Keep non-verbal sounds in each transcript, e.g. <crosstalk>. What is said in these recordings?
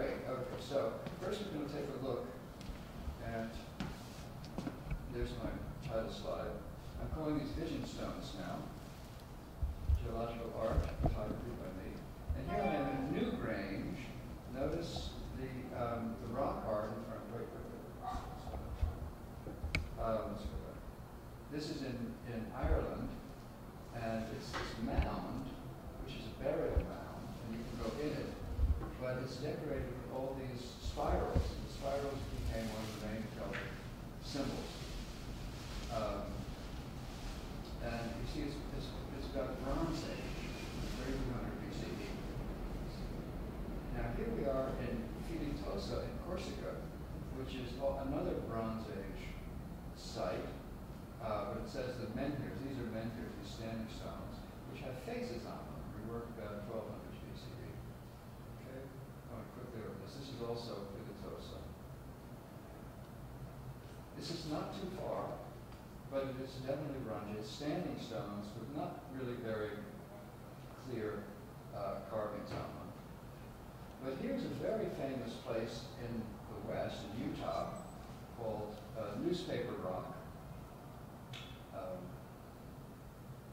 great. Okay, so first we're going to take a look at, there's my title slide. I'm calling these vision stones now. Geological art, photography by me. And here I am in Newgrange. Notice the, um, the rock art in front. Wait, wait, wait. Um, let's go back. This is in, in Ireland, and it's this mound, which is a burial mound, and you can go in it, but it's decorated with all these spirals. And the spirals became one of the main Celtic symbols. Um, and you see, it's, it's, it's got Bronze Age, 3200 BCE. Now here we are in Filitosa in Corsica, which is al- another Bronze Age site. Uh, but it says the menhirs, these are menhirs, these standing stones, which have faces on them. We work about 1200 BCE. Okay, going quickly over this. This is also Filitosa. This is not too far, but it is definitely grungy. It's standing stones with not really very clear uh, carvings on them. But here's a very famous place in the West, in Utah, called uh, Newspaper Rock. Um,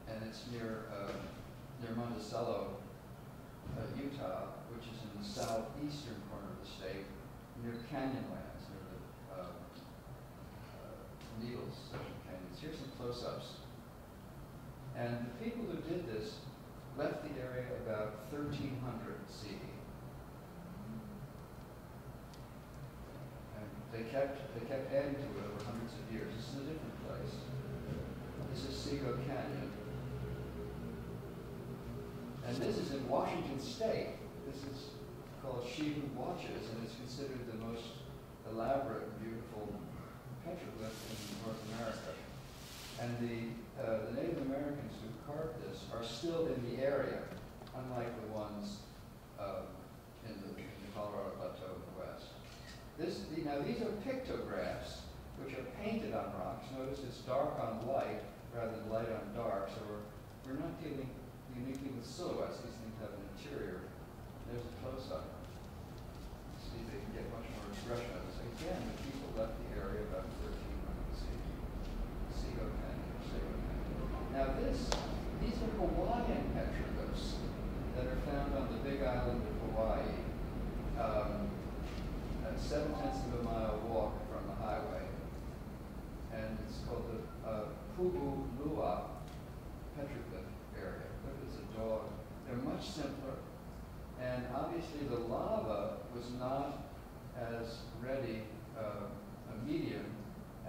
and it's near, uh, near Monticello, uh, Utah, which is in the southeastern corner of the state, near Canyonlands, near the uh, uh, Needles Canyons. Here's some close-ups. And the people who did this left the area about 1300 CE. And they kept, they kept adding to it over hundreds of years. This is a different place. This is Sego Canyon. And this is in Washington State. This is called She Who Watches, and it's considered the most elaborate, beautiful petroglyph in North America. And the, uh, the Native Americans who carved this are still in the area, unlike the ones uh, in, the, in the Colorado Plateau in the west. This, the, now these are pictographs, which are painted on rocks. Notice it's dark on light rather than light on dark, so we're, we're not dealing uniquely with silhouettes. These things have an interior. There's a close-up. See, they can get much more expression of this. Again, the people left the area about 1300 CE. Sego Canyon, Sego Canyon. Now this, these are Hawaiian petroglyphs that are found on the big island of Hawaii. Um, seven tenths of a mile walk from the highway. And it's called the uh, Pu'u Loa petroglyph area. Look, it's a dog. They're much simpler. And obviously the lava was not as ready uh, a medium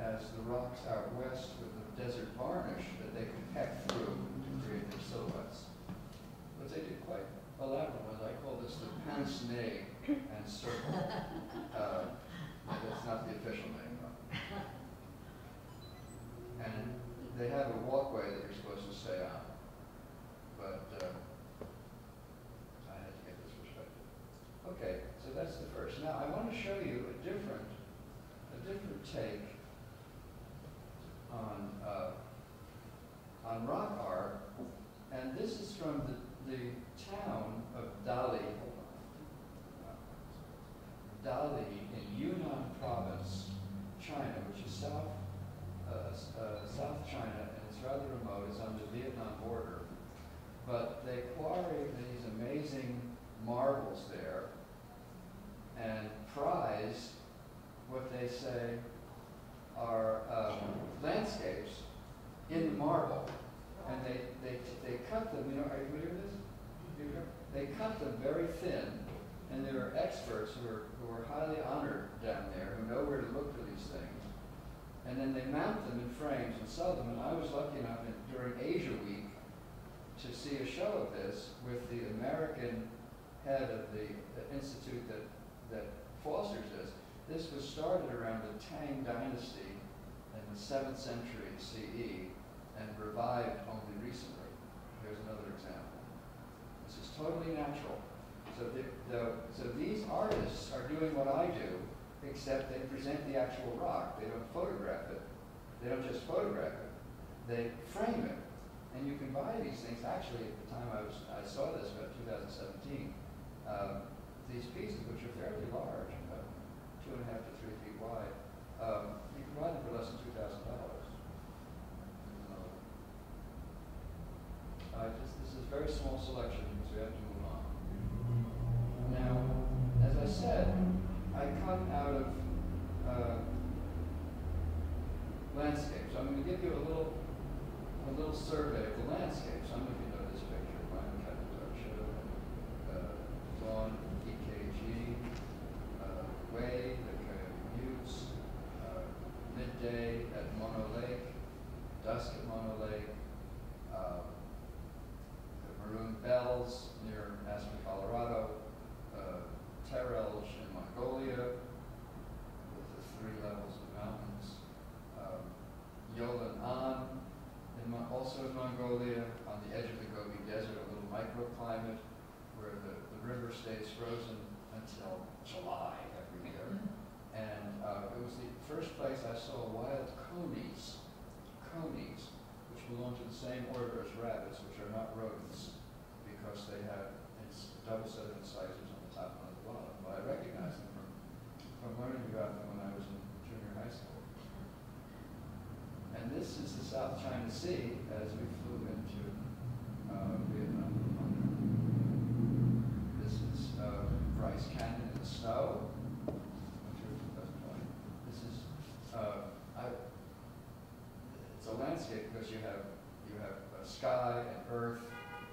as the rocks out west with the desert varnish that they peck through to create their silhouettes. But they did quite elaborate ones. I call this the pince nez and circle. <laughs> Uh, that's not the official name, though. And they have a walkway that you're supposed to stay on. But uh, I had to get this perspective. Okay, so that's the first. Now I want to show you a different, a different take on uh, on rock art, and this is from the the town of Dali, Dali in Yunnan province, China, which is south, uh, uh, South China, and it's rather remote, it's on the Vietnam border. But they quarry these amazing marbles there and prize what they say are um, landscapes in marble. And they, they, they cut them, you know, are you familiar with this? They cut them very thin, and there are experts who are, who are highly honored down there, who know where to look for these things. And then they mount them in frames and sell them, and I was lucky enough in, during Asia Week to see a show of this with the American head of the, the institute that, that fosters this. This was started around the Tang Dynasty in the 7th century CE and revived only recently. Here's another example. This is totally natural. So, the, the, so these artists are doing what I do, except they present the actual rock. They don't photograph it. They don't just photograph it. They frame it. And you can buy these things. Actually, at the time I, was, I saw this, about 2017, um, these pieces, which are fairly large, about two and a half to three feet wide, um, you can buy them for less than $2,000. This is a very small selection because we have to move on. Now, as I said, I cut out of uh, landscapes. I'm going to give you a little a little survey of the landscape. Some of you know this picture of Ryan Capitoccia, uh, Dawn, EKG, uh, Way, the Coyotes, uh, Midday at Mono Lake, Dusk at Mono Lake, uh, Maroon Bells near Aspen, Colorado, uh, Terelj in Mongolia, with the three levels of mountains, um, Yolyn Am, in Mon- also in Mongolia, on the edge of the Gobi Desert, a little microclimate where the, the river stays frozen until July every year. And uh, it was the first place I saw wild conies, conies, which belong to the same order as rabbits, which are not rodents, because they have it's double set of incisors on the top and on the bottom. But I recognize them from, from learning about them when I was in junior high school. And this is the South China Sea as we flew into uh, Vietnam. This is uh, Bryce Canyon in the snow. Went through 2020. This is uh, I, it's a landscape because you have you have uh, sky and earth,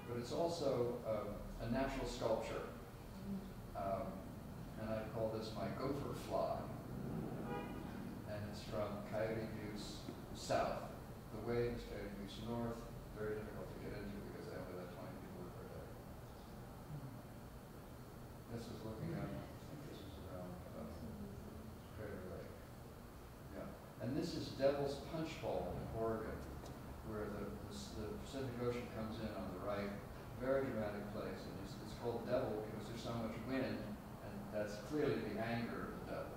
but it's also uh, a natural sculpture. Um, and I call this my gopher fly. And it's from Coyote Buttes south. The Wave is Coyote Buttes north, very difficult to get into because they only let 20 people in per day. This is looking at, I think this was around uh, Crater Lake. Yeah, and this is Devil's Punch Bowl in Oregon, where the, the, the Pacific Ocean comes in on the right. Very dramatic place, and it's, it's called Devil because there's so much wind, and that's clearly the anger of the devil.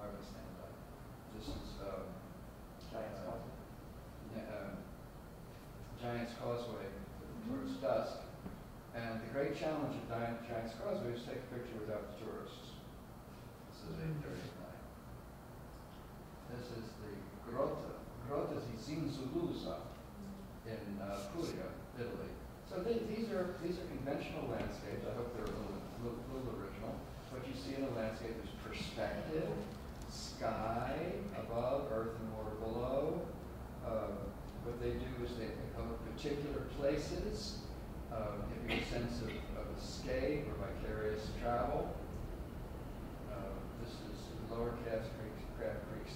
Hardly stand up. This is um, Giant's uh, Causeway. yeah, um, Giant's Causeway towards dusk. And the great challenge of Giant, Giant's Causeway is to take a picture without the tourists. This is eight thirty at night. This is the Grotta, Grotta di Zinzulusa in uh, Puglia, Italy. So the- these are, these are conventional landscapes. I hope they're a little, little, little original. What you see in a landscape is perspective, sky above, earth and water below. Um, what they do is they evoke particular places, um, give you a sense of, of escape or vicarious travel. Uh, this is Lower Calves Creek, Crab Creek,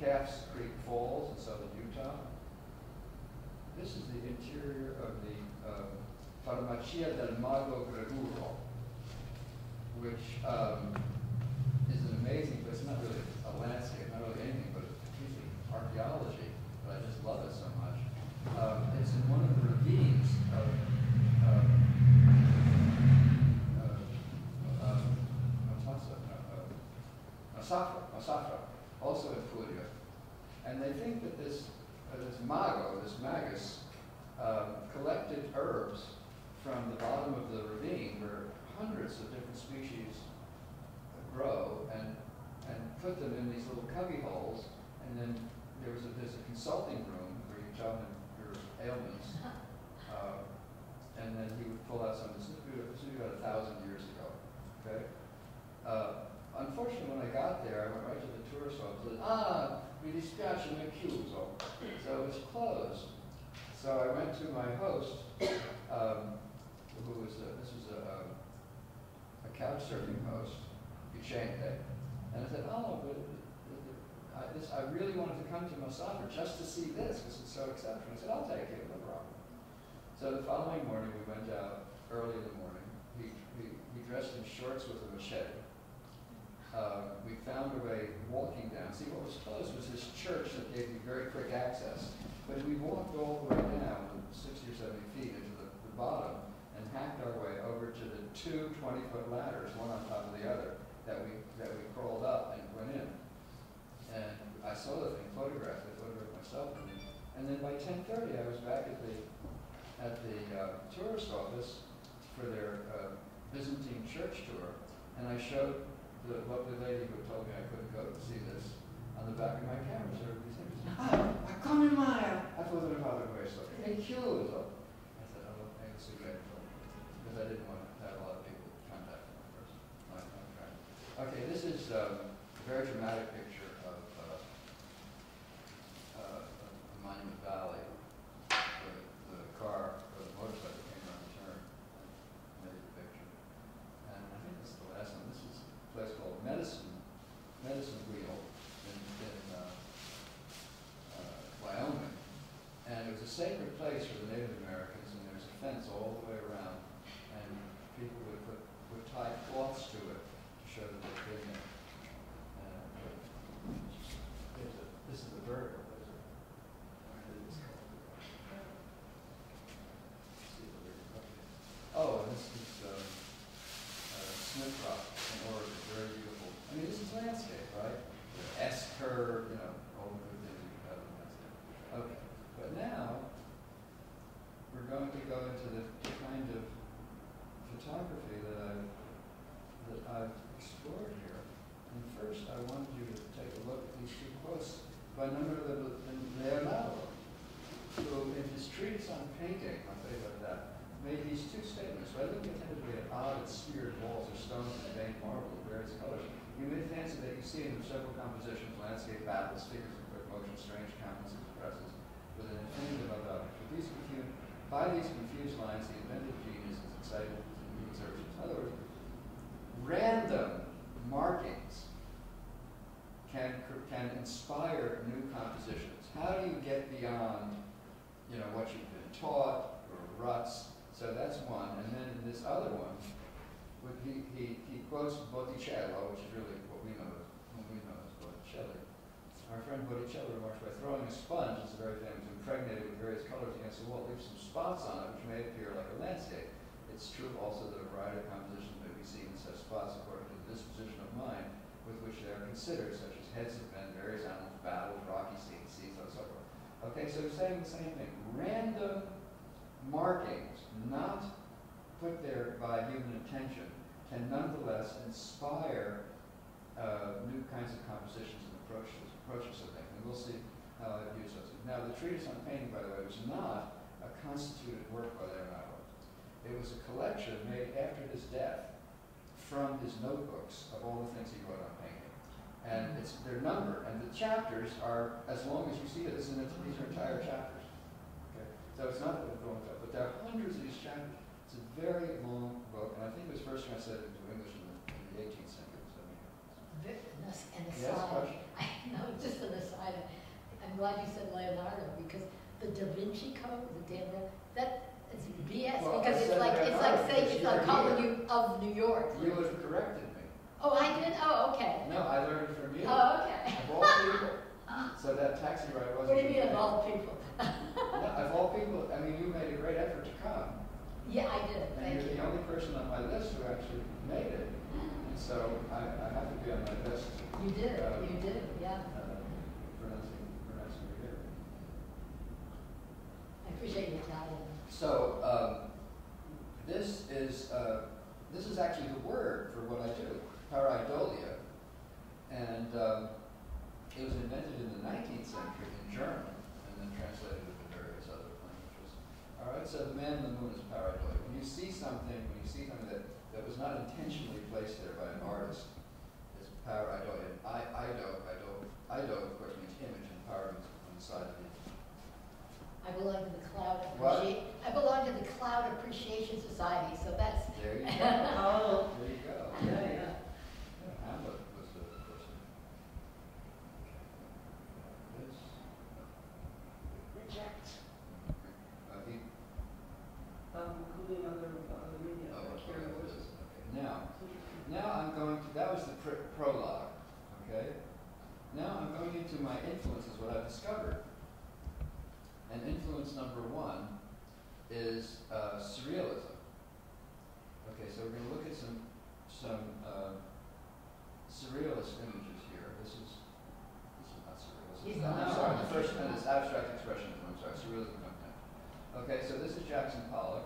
Calves Creek Falls in southern Utah. This is the interior of the um, Farmacia del Mago Greguro, which um, is an amazing place. It's not really a landscape, not really anything, but a piece of archaeology. But I just love it so much. Um, it's in one of the ravines of um, uh, uh, Matassa, no, uh, Massafra, also in Puglia. And they think that this, uh, this mago, this magus, um, collected herbs from the bottom of the ravine where hundreds of different species grow and, and put them in these little cubby holes. And then there was a, there's a consulting room where you tell him your ailments. Uh, and then he would pull out some, this is this is about a thousand years ago, okay? Uh, unfortunately, when I got there, I went right to the tourist office, ah, mi dispiace, mi chiuso. So it was closed. So I went to my host, um, who was, a, this was a, um, surfing host, Vicente, and I said, oh, but I, this, I really wanted to come to Massafra just to see this, because it's so exceptional. I said, I'll take it, no problem. So the following morning, we went out early in the morning. He, he, he dressed in shorts with a machete. Uh, we found a way walking down. See, what was closed was this church that gave you very quick access. But we walked all the way down, 60 or 70 feet into the, the bottom, hacked our way over to the two 20-foot ladders, one on top of the other, that we, that we crawled up and went in. And I saw the thing photographed, I photographed myself. And, then by 10.30, I was back at the at the uh, tourist office for their uh, Byzantine church tour, and I showed the lovely lady who told me I couldn't go to see this on the back of my camera. So these images. Ah, ma come mai? I thought that father questo. È chiuso. I Because I didn't want to have a lot of people contact. My, my friend. Okay, this is um, a very dramatic picture of uh, uh, Monument Valley the, the car or the motorcycle came around the turn and made the picture. And I think this is the last one. This is a place called Medicine, Medicine Wheel in, in uh, uh, Wyoming. And it was a sacred place for the Native Americans, and there's a fence all the way around. And people would put would tie cloths to it to show that they've been there. And, uh, there's a, this is the vertical. There's a, it's called, Oh, and this is um, uh, Smith Rock in Oregon, very beautiful. I mean, this is landscape, right? S curve, you know, all the good things you have in landscape. Okay, but now we're going to go into the kind of photography that I've that I've explored here. And first, I wanted you to take a look at these two quotes by number of Leonardo, who in his treatise on painting, I'll tell you about that, made these two statements. Rather than attentively at odd and smeared walls or stones and veined marble of various colors, fancy that you see in them several compositions, landscape battles, figures of quick motion, strange countenances and expresses, with an infinity of other. But these confused, by these confused lines, the inventive genius is excited to new exertions. In other words, random markings can, can inspire new compositions. How do you get beyond, you know, what you've been taught or ruts so that's one. And then in this other one, he, he, he quotes Botticello, which is really what we know as, what we know as Botticelli. Our friend Botticelli remarks by throwing a sponge, it's very famous, impregnated with various colors against the wall, leaves some spots on it, which may appear like a landscape. It's true also that a variety of compositions may be seen in such spots according to the disposition of mind with which they are considered, such as heads of men, various animals, battles, rocky scenes, seas, and so forth. Okay, so he's saying the same thing. Random markings not put there by human intention can nonetheless inspire uh, new kinds of compositions and approaches, approaches to things. And we'll see how I use those. Now, the treatise on painting, by the way, was not a constituted work by Leonardo. It was a collection made after his death from his notebooks of all the things he wrote on painting. And it's, they're numbered, and the chapters are as long as you see it. Is, these are entire chapters. Okay? So it's not that going to there are hundreds of these chapters. It's a very long book, and I think it was first translated into English in the, in the 18th century. So, An aside, yes? <laughs> I know, just an aside, I'm glad you said Leonardo because the Da Vinci Code, the Dan that is mm-hmm. BS well, because it's like it's like saying it's like calling you of New York. You would have corrected me. Oh, I did. Oh, okay. No, I learned it from you. Oh, okay. Of all people. <laughs> so that taxi ride wasn't. What do you mean of all people? <laughs> no, of all people, I mean, you made a great effort to come. Yeah, I did. And Thank you're you. the only person on my list who actually made it. And so I, I have to be on my best. You did. uh, You did. Yeah. Uh, pronouncing, pronouncing your name. I appreciate your Italian. So, um, this is, uh, this is actually the word for what I do, pareidolia. And um, it was invented in the 19th century in German and then translated into various other languages. All right, so the man in the moon is pareidolia. When you see something, when you see something that, that was not intentionally placed there by an artist, it's pareidolia. I, Ido, Ido, Ido, of course, means image, and para means on the side of the image. I belong to the Cloud What? Appreciation, I belong to the Cloud Appreciation Society, so that's, There you go. <laughs> Oh, There you go. yeah, yeah. Yeah, Hamlet was the person. This, Reject. uh, he, Um, including other, other media, oh, like okay, Carrie this Wood. is- okay. Now, now I'm going to, that was the pr- prologue, okay? Now I'm going into my influences, what I've discovered. And influence number one is uh, surrealism. Okay, so we're going to look at some some uh, surrealist images here. This is this is not surrealism. He's I'm sorry. The first one is abstract expressionism. I'm sorry, surrealism. Okay, so this is Jackson Pollock,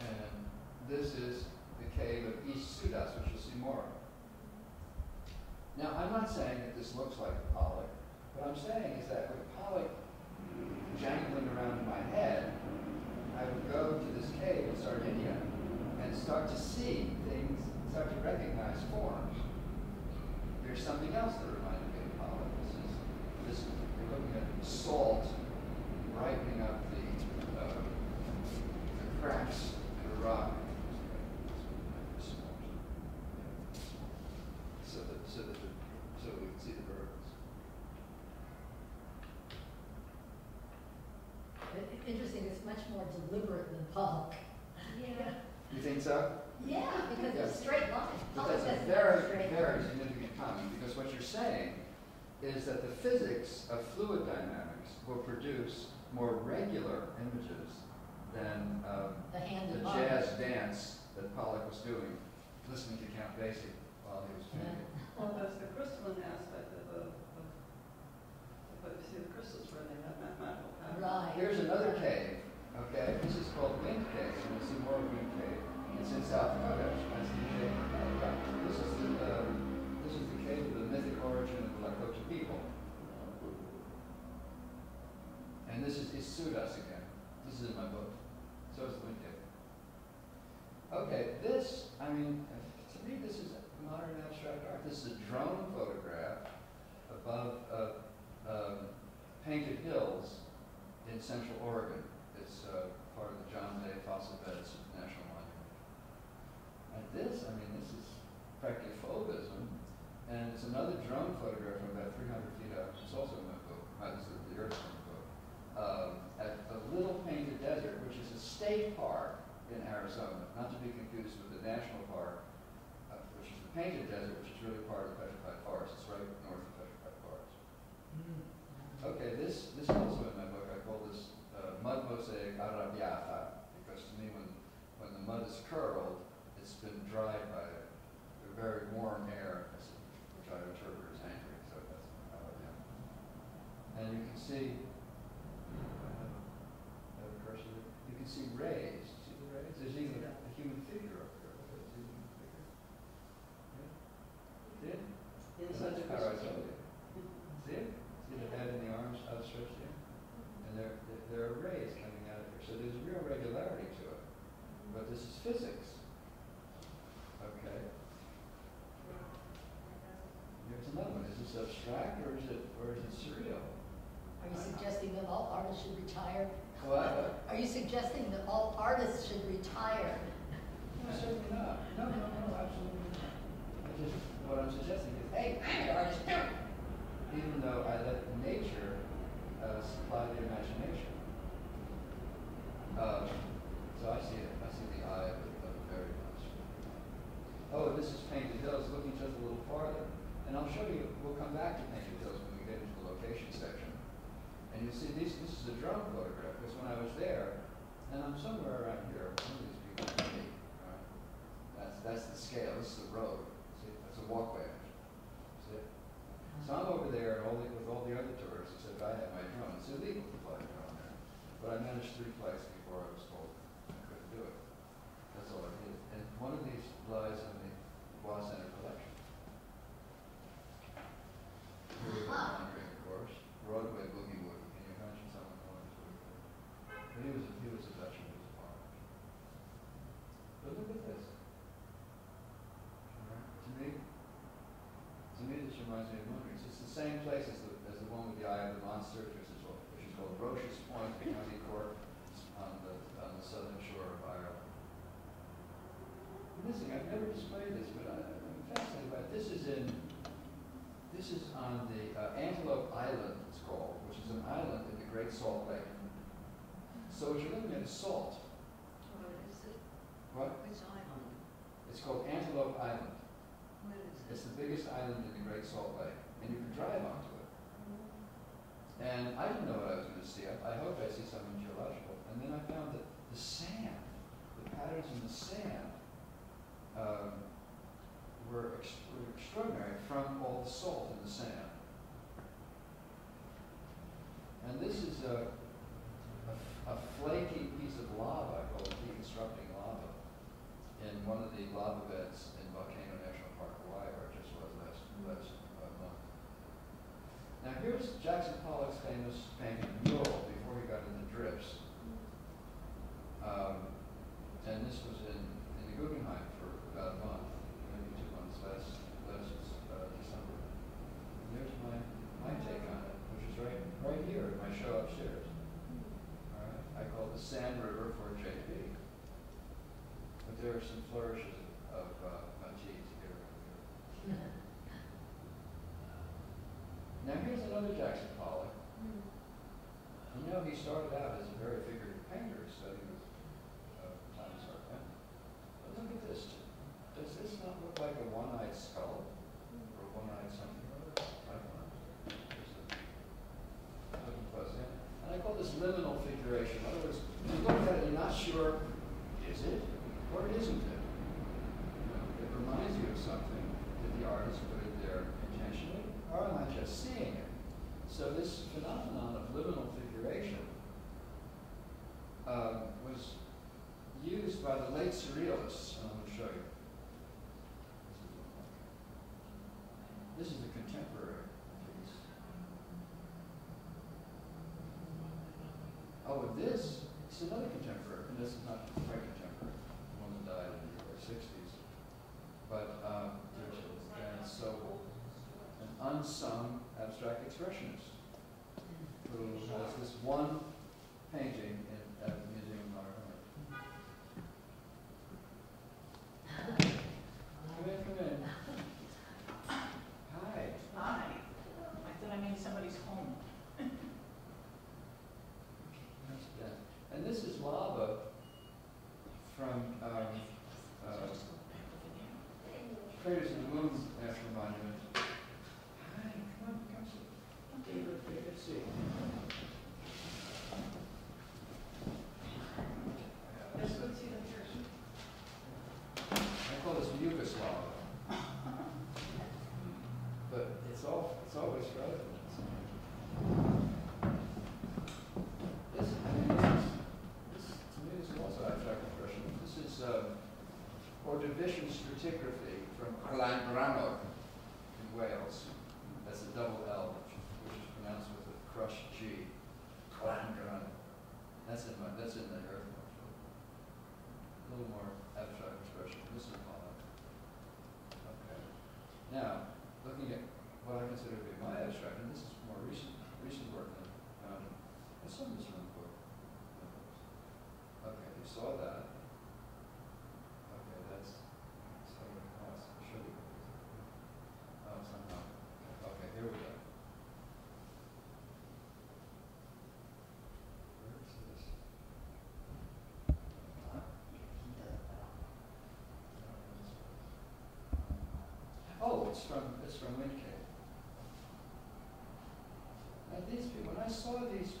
and this is the cave of Is Zuddas, which you'll see more of. Now, I'm not saying that this looks like a Pollock. What I'm saying is that with Pollock jangling around in my head, I would go to this cave in Sardinia and start to see things, start to recognize forms. There's something else that reminded me of Pollock. This is, this, you're looking at salt brightening up the, uh, the cracks in the rock. So that, so that, the- so we can see the birds. i- interesting, it's much more deliberate than Pollock. Yeah. You think so? Yeah, because it's a straight line. But that's a very, straight very line. significant comment, because what you're saying is that the physics of fluid dynamics will produce more regular images than um, The hand the and arm. jazz dance that Pollock was doing, listening to Count Basie while he was painting. Well, there's the crystalline aspect of the, of, but you see the crystals where they have mathematical patterns. Right. Here's another cave, okay? This is called Wind Cave, you'll see more of Wind Cave. It's in South Dakota. That's the cave. This is the, uh, this is the cave of the mythic origin of the Lakota people. And this is Isudas again. This is in my book. So is the Wind Cave. Okay, this, I mean, to me, this is modern abstract art. This is a drone photograph above uh, um, Painted Hills in central Oregon. It's uh, part of the John Day Fossil Beds National Monument. And this, I mean, this is practically Fauvism. And it's another drone photograph from about 300 feet up. It's also in my book. Uh, this is the Earth book. Um, at the Little Painted Desert, which is a state park in Arizona, not to be confused with the national park, uh, which is the Painted Desert, which is really part of the Petrified Forest. It's right north of Petrified Forest. Okay, this, this is also in my book, I call this uh, mud mosaic arrabbiata, because to me, when, when the mud is curled, it's been dried by a very warm air, which I interpret as angry, so that's arrabbiata. And you can see, I have a- I have a cursor there. you can see rays, see the rays? There's even a a human figure up there, at this human figure. Yeah? See it? The That's crystal. See it? See the head and the arms oh, outstretched? And there, are rays coming out of here, so there's real regularity to it. But this is physics. Okay. Here's another one. Is this abstract or is it, or is it surreal? Are you suggesting that all artists should retire? What? Are you suggesting that all artists should retire? No, certainly not. No, no, no, absolutely not. I just, what I'm suggesting is, hey, I'm an artist too. Even though I let nature uh, supply the imagination. Um, so I see it, I see the eye of it, very much. Oh, this is Painted Hills, looking just a little farther. And I'll show you, we'll come back to Painted Hills when we get into the location section. And you'll see these, this is a drone photograph, because when I was there, and I'm somewhere around here, one of these people me? That's, that's the scale, this is the road, see, that's a walkway. See? So I'm over there all the, with all the other tourists, except I have my drone, it's illegal to fly a drone there. But I managed three flights before I was told I couldn't do it. That's all I did. And one of these lies in the Bois Center collection. Here we go, Huh. of course. Broadway boogie woogie. Can you imagine someone going to? But he was, he was a veteran of his part. But look at this. Right. To me, to me, this reminds me of Moonrings. It's the same place as the, as the one with the Eye of the Monster, which is, called- which is called Roche's Point, the County Cork on the, on the southern shore. Missing, I've never displayed this, but I, I'm fascinated by it. This is in, this is on the uh, Antelope Island, it's called, which is an island in the Great Salt Lake. So what you're looking at salt. What is it? What? Which island? It's called Antelope Island. What is it? It's the biggest island in the Great Salt Lake, and you can drive onto it. And I didn't know what I was going to see. I, I hoped I'd see something geological. And then I found that the sand, the patterns in the sand, um, were, ex- were extraordinary from all the salt in the sand. And this is a, a, a flaky piece of lava called deconstructing lava in one of the lava beds in Volcano National Park, Hawaii, where just was last, last uh, month. Now here's Jackson Pollock's famous painting mural before he got into drips. Um, and this was in, in the Guggenheim about a month, maybe two months last, last uh, December. And there's my, my take on it, which is right, right here in my show upstairs. All right, I call it the Sand River for JP. But there are some flourishes of uh, motifs here. <laughs> Now here's another Jackson Pollock. You know, he started out as a very figurative painter, studying with uh, Thomas Hart Benton. But look at this. Does this not look like a one-eyed skull? Or a one-eyed something? I don't know. And I call this liminal figuration. In other words, you look at it, you're not sure, is it or isn't it? It reminds you of something. Did the artist put there intentionally, or am I just seeing it? So this phenomenon of liminal figuration um, was used by the late surrealists, and I'm going to show you. This is a contemporary piece. Oh, and this, is another contemporary, and this is not quite contemporary, the one that died in the early sixties. But, um, Dan Sobel, an unsung abstract expressionist, who has this one painting in, at the Museum of Modern Art. <laughs> Come in, come in. Hi. I thought I made somebody's home. That's that. And this is lava from, um, uh, Craters in the Moon National Monument. Hi, come on, come sit. David, good to see you. Let's go see the church. I call this mucus lava. But it's all, it's always relevant. This, I mean, this is, this, to me, this is also abstract expression. This is, um, Ordovician stratigraphy from Llangrannog in Wales. That's a double L, which which is pronounced with a crushed G. Llangrannog. That's in my, that's in the earthwork. A little more abstract expression. This is Pollock. Okay. Now, looking at what I consider to be my abstract, and this is more recent, recent work than, um, I saw this from the book. Okay, you saw that. Okay, that's, that's how it costs, I'll show you. what it is. Oh, somehow, okay, here we go. Where is this? Oh, it's from, it's from Windcave. And these people, when I saw these,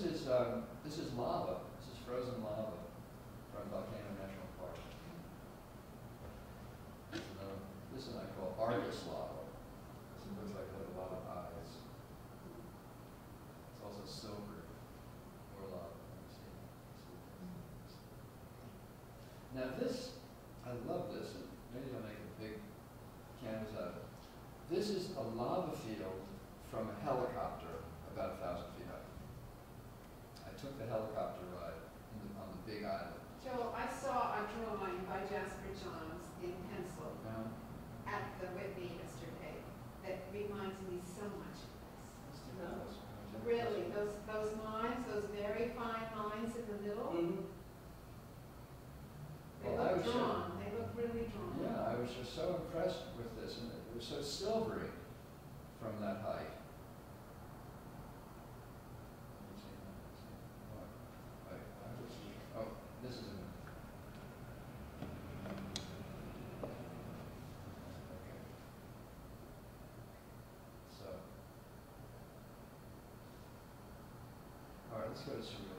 this is, um, this is lava. This is frozen lava from Volcano National Park. This is, this is what I call Argus lava. This looks like it a lot of eyes. It's also silver lava. Now this Let's.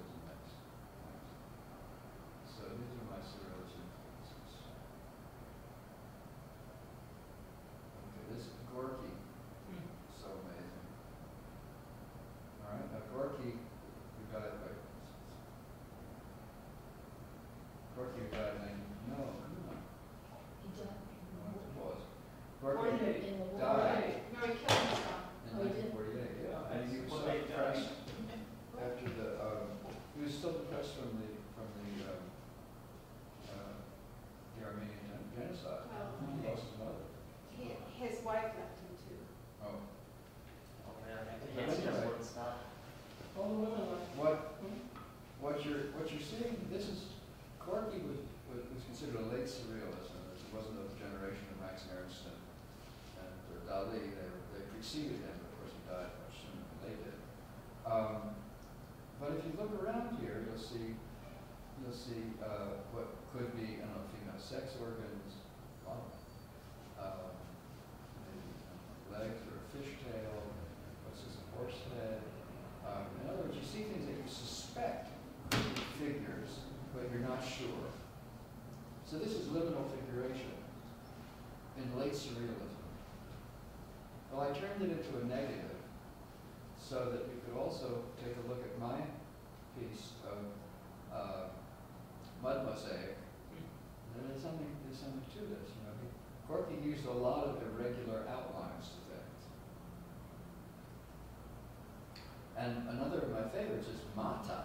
see you then. also take a look at my piece of uh, mud mosaic. There's something, there's something to this. You know, Gorky used a lot of irregular outlines to that. And another of my favorites is Matta.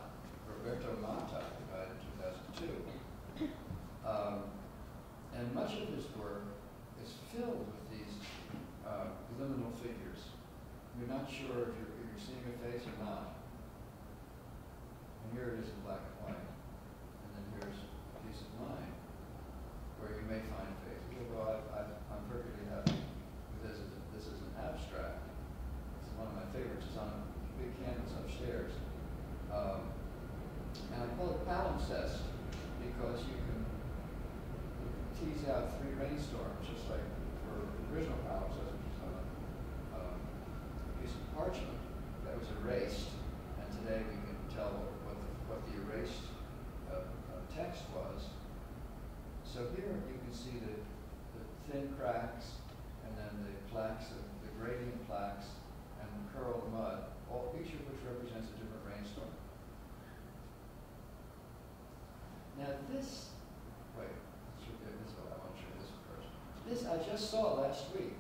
This I just saw last week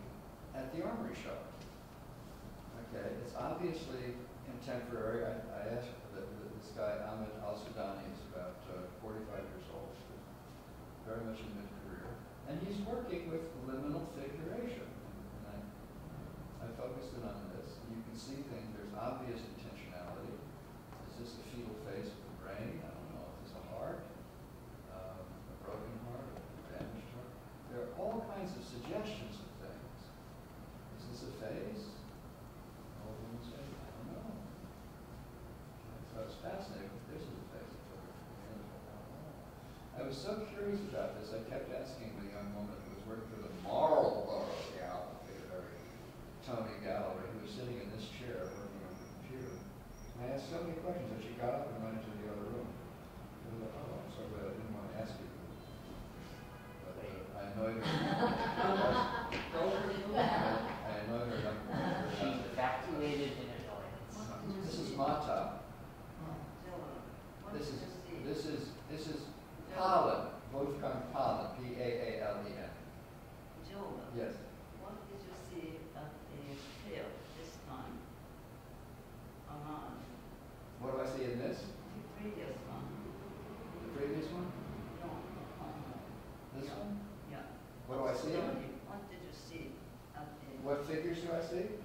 at the Armory Show. Okay, it's obviously contemporary. I, I asked the, the, this guy, Ahmed Al-Sudani, is about uh, 45 years old, very much in mid-career. And he's working with liminal figuration. And I, I focused in on this. And you can see things, there's obvious the? What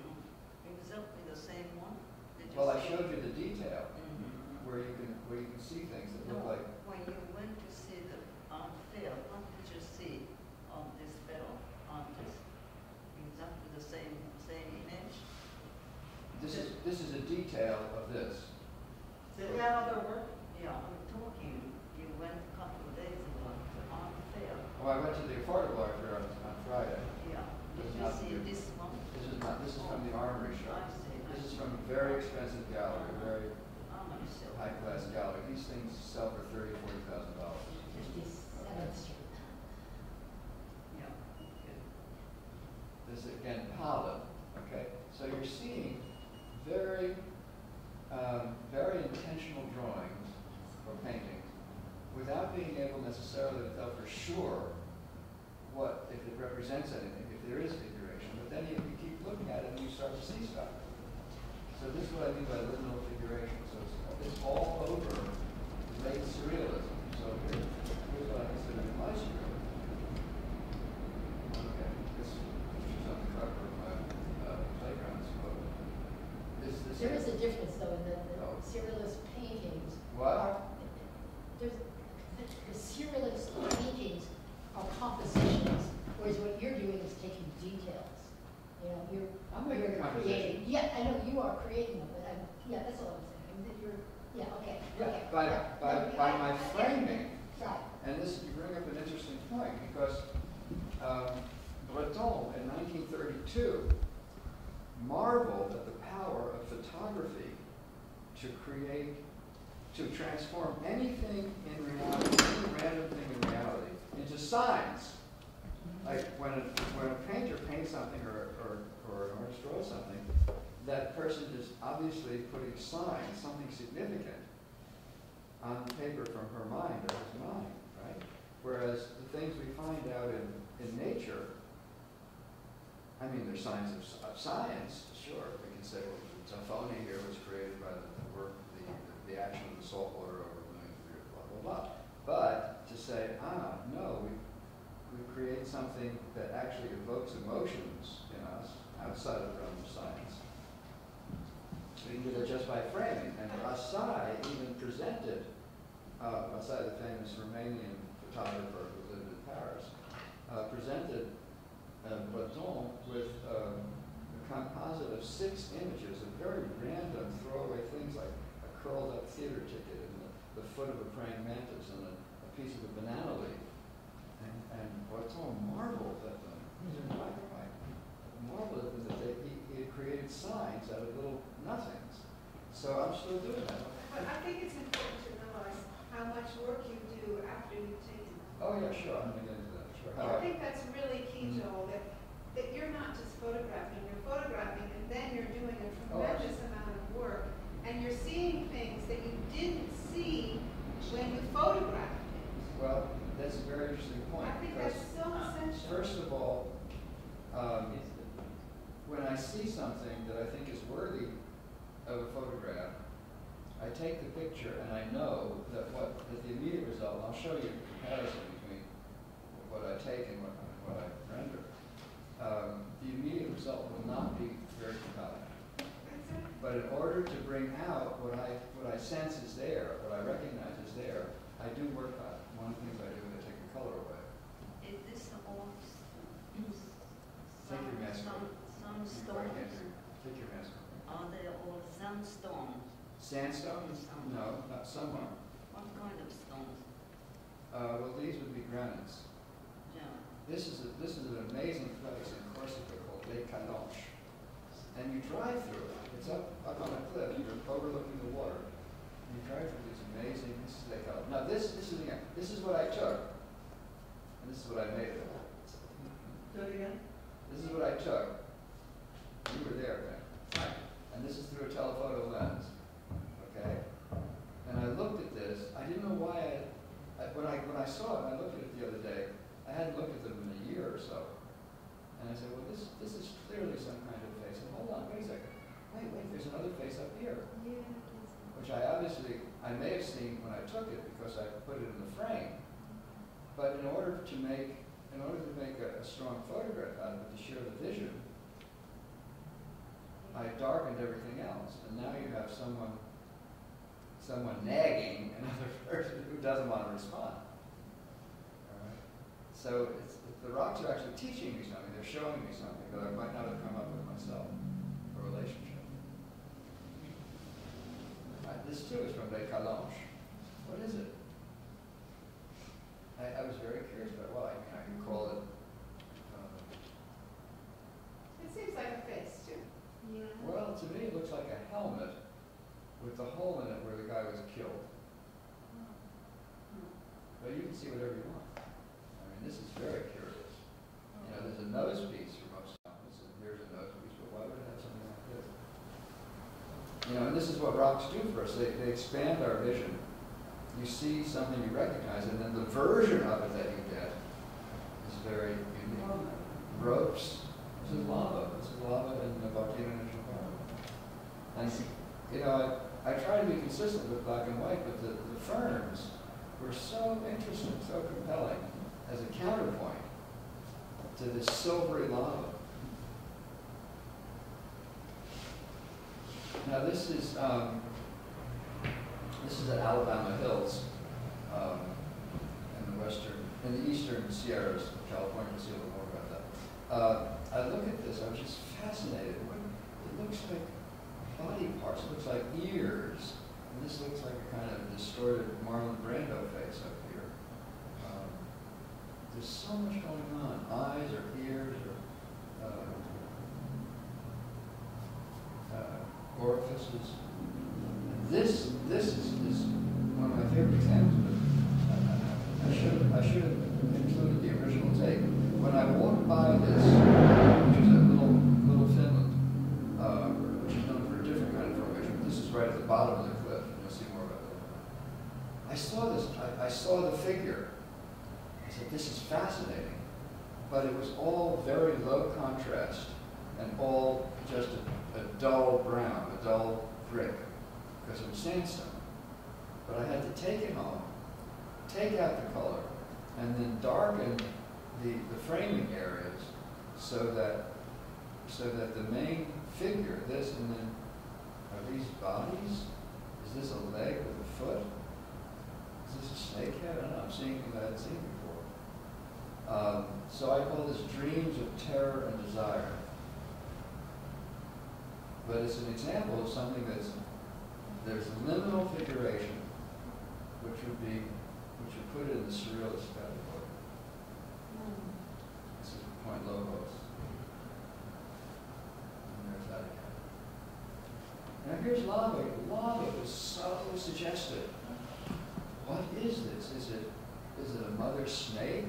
This is, a- this is an amazing place in Corsica called Lake Calanche. And you drive through it. It's up, up on a cliff, you're overlooking the water. And you drive through these amazing, this is Lake Calanche. Now, this, this is, again, this is what I took. And this is what I made of it. Do it again? This is what I took. You were there, Ben. And this is through a telephoto lens. Okay? And I looked at this. I didn't know why I, I when I when I saw it, I looked at it the other day. I hadn't looked at them in a year or so. And I said, well, this this is clearly some kind of face. And hold on, wait a second. Wait, wait. There's another face up here, Yeah. which I obviously I may have seen when I took it because I put it in the frame. But in order to make in order to make a, a strong photograph out of it, to share the vision, I darkened everything else, and now you have someone, someone nagging another <laughs> person who doesn't want to respond. All right? So it's, the rocks are actually teaching me something. They're showing me something that I might not have come up with myself. A relationship. Uh, this too is from Lake Calanche. What is it? I, I was very curious about. Well, I mean, I can call it. Uh, It seems like a face too. Yeah. Well, to me, it looks like a helmet with the hole in it where the guy was killed. But you can see whatever you want. Mean, this is very curious. You know, there's a nose piece for most helmets, and here's a nose piece, but why would it have something like this? You know, and this is what rocks do for us. They, they expand our vision. You see something you recognize, and then the version of it that you get is very unique. Ropes. This is lava. This is lava in the volcano national park. And, you know, I, I try to be consistent with black and white, but the, the ferns were so interesting, so compelling as a counterpoint to this silvery lava. Now this is, um, this is at Alabama Hills, um, in the western, in the eastern Sierras of California. See a little more about that. Uh, I look at this, I'm just fascinated. It looks like body parts, it looks like ears. And this looks like a kind of distorted Marlon Brando face there's so much going on. Eyes or ears or uh, uh, orifices. This, this is, is one of my favorite examples of it. I, should I should have included the original take. When I walked by this, which is a Little, Little Finland, uh, which is known for a different kind of formation, this is right at the bottom of the cliff, you'll see more about that. I saw this, I, I saw the figure. I said, this is fascinating. But it was all very low contrast and all just a, a dull brown, a dull brick, because it was sandstone. But I had to take it home, take out the color, and then darken the, the framing areas so that so that the main figure, this and then are these bodies? Is this a leg with a foot? Is this a snake head? I don't know. I'm seeing I before. Um, so I call this dreams of terror and desire. But it's an example of something that's there's a liminal figuration, which would be which would put it in the surrealist category. This is Point Lobos. And there's that again. Now here's lava. Lava is so suggestive. What is this? Is it is it a mother snake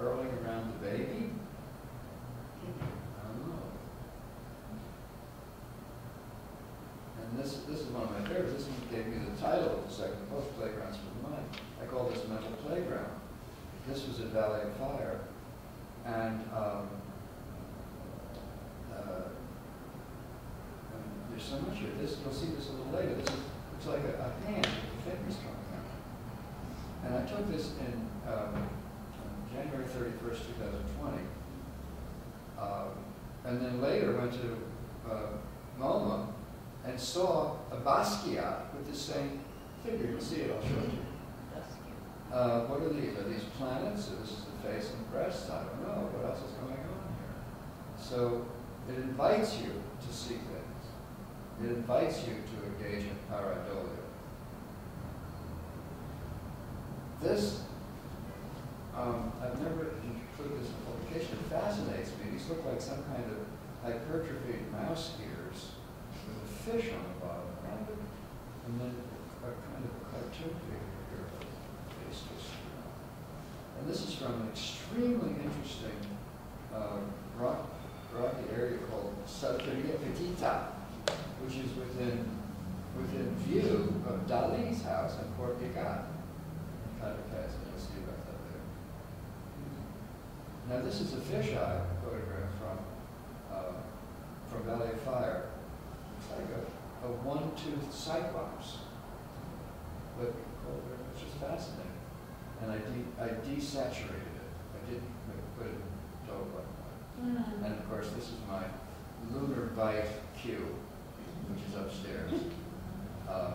curling around the baby? I don't know. And this this is one of my favorites. This one gave me the title of the second post, Playgrounds for the Mind. I call this Mental Playground. This was at Valley of Fire. And um, uh, there's so much here. This you'll see this a little later. This is looks like a, a hand with the fingers coming out. And I took this in um, January thirty-first, two thousand twenty. Um, and then later went to, uh, MoMA and saw a Basquiat with the same figure. You'll see it, I'll show it to you. Uh, what are these? Are these planets? So this is the face and breast? I don't know. What else is going on here? So it invites you to see things. It invites you to engage in pareidolia. This, um, I've never included this in publication. It fascinates me. These look like some kind of hypertrophied mouse ears with a fish on the bottom, of, and then a kind of cartoon figure here. Face just, and this is from an extremely interesting uh, rock, rocky area called Salteria Petita, which is within within view of Dali's house in Port of case, and you'll see about that there. Now this is a fisheye photograph from uh, from Valley Fire. It's like a, a one-toothed cyclops. But it's just fascinating. And I de I desaturated it. I didn't put it in dope like that. And of course, this is my lunar bite cue, which is upstairs. Uh,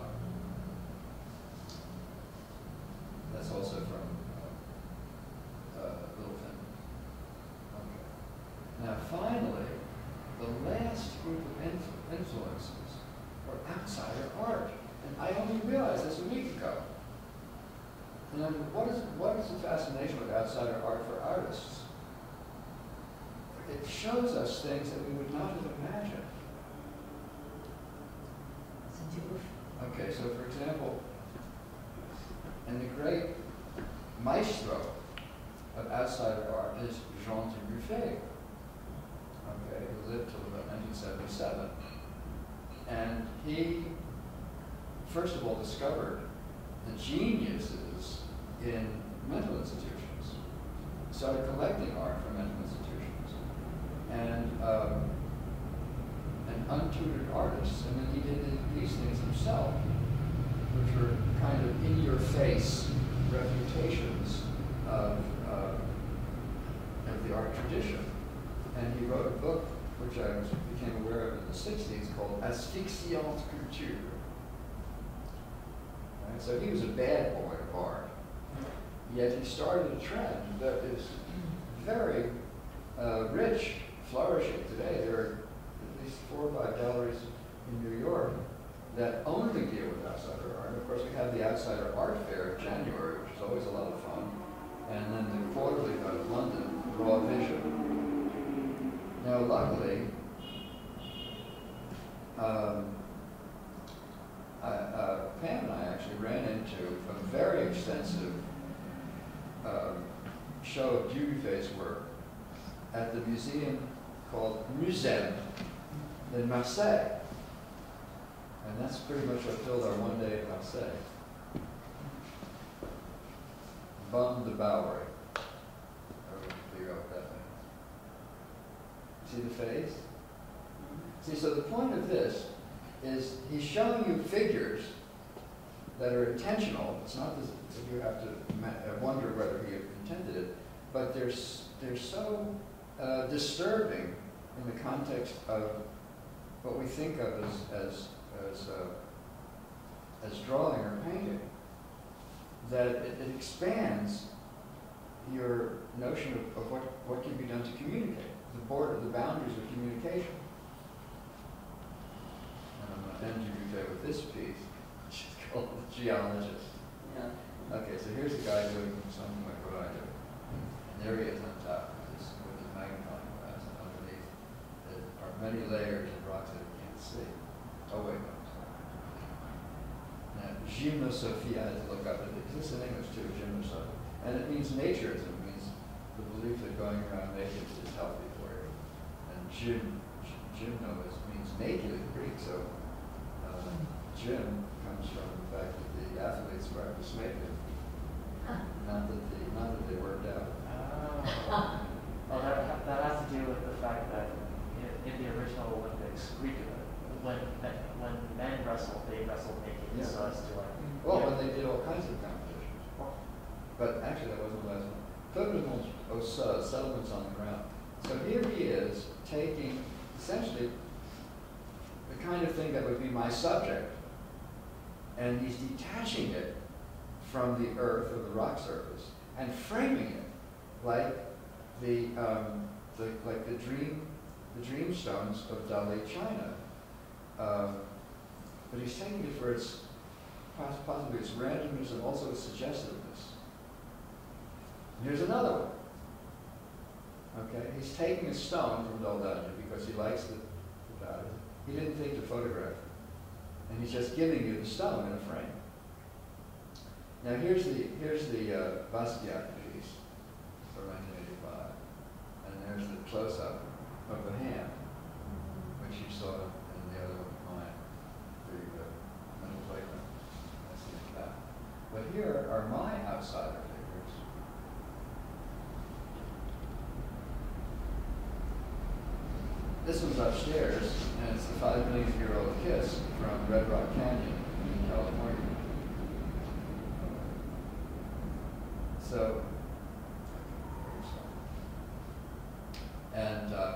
that's also from uh, uh, Littleton. Okay. Now, finally, the last group of influ- influences are outsider art. And I only realized this a week ago. And then what is, what is the fascination with outsider art for artists? It shows us things that we would not have imagined. Okay, so for example, and the great maestro of outsider art is Jean Dubuffet, lived till about 1977. And he, first of all, discovered the geniuses in mental institutions, started collecting art from mental institutions, and um, and untutored artists, and then he did these things himself, which were kind of in-your-face refutations of, uh, of the art tradition. And he wrote a book, which I was, became aware of in the 60s, called Asphyxiante Culture. Right? So he was a bad boy of art. Yet he started a trend that is very uh, rich, flourishing today. There are at least four or five galleries in New York that only deal with outsider art. Of course, we have the Outsider Art Fair in January, which is always a lot of fun. And then the quarterly out of London, Raw Vision. Now, luckily, um, I, uh, Pam and I actually ran into a very extensive um, show of Dubuffet's work at the museum called MuCEM in Marseille. And that's pretty much what filled our one day in Marseille. Bum de Bowery. I what that means. See the face? See, so the point of this is he's showing you figures that are intentional. It's not that you have to wonder whether he intended it, but they're, they're so uh, disturbing in the context of what we think of as, as, as, uh, as drawing or painting, that it, it expands your notion of, of what, what can be done to communicate, the border, the boundaries of communication. And I'm going to end you with this piece, <laughs> which is called The Geologist. Yeah. Okay, so here's a guy doing something like what I do. And there he is on top with his, with his magnifying glass, and underneath there are many layers of rocks that he can't see. Oh, wait, no, sorry. Now, gymnosophia, I had to look up, it exists in English too, gymnosophia. And it means naturism, it means the belief that going around naked is healthy for you. And gym, gymno is, means naked in Greek, so uh, gym comes from the fact that the athletes practice naked. Not that the, not that they worked out. Oh. Well, that, that has to do with the fact that in, in the original Olympics, Greek, uh, when, men- when men wrestled, they wrestled naked, Yeah. so as to like. Well, when they did all kinds of competitions. But actually, that wasn't the last one. peuplements au sol, settlements on the ground. So here he is taking essentially the kind of thing that would be my subject, and he's detaching it from the earth or the rock surface and framing it like the, um, the like the dream the dream stones of Dali China. Um, but he's taking it for its poss- possibly its randomness and also its suggestiveness. And here's another one. Okay, he's taking a stone from Doldania because he likes the, the. He didn't think to photograph. And he's just giving you the stone in a frame. Now here's the here's the uh, Basquiat piece from 1985, and there's the close-up of the hand, which you saw in the other one, the uh, mental. But here are my outsider figures. This one's upstairs, and it's the five million year old kiss from Red Rock Canyon in California. So, and uh,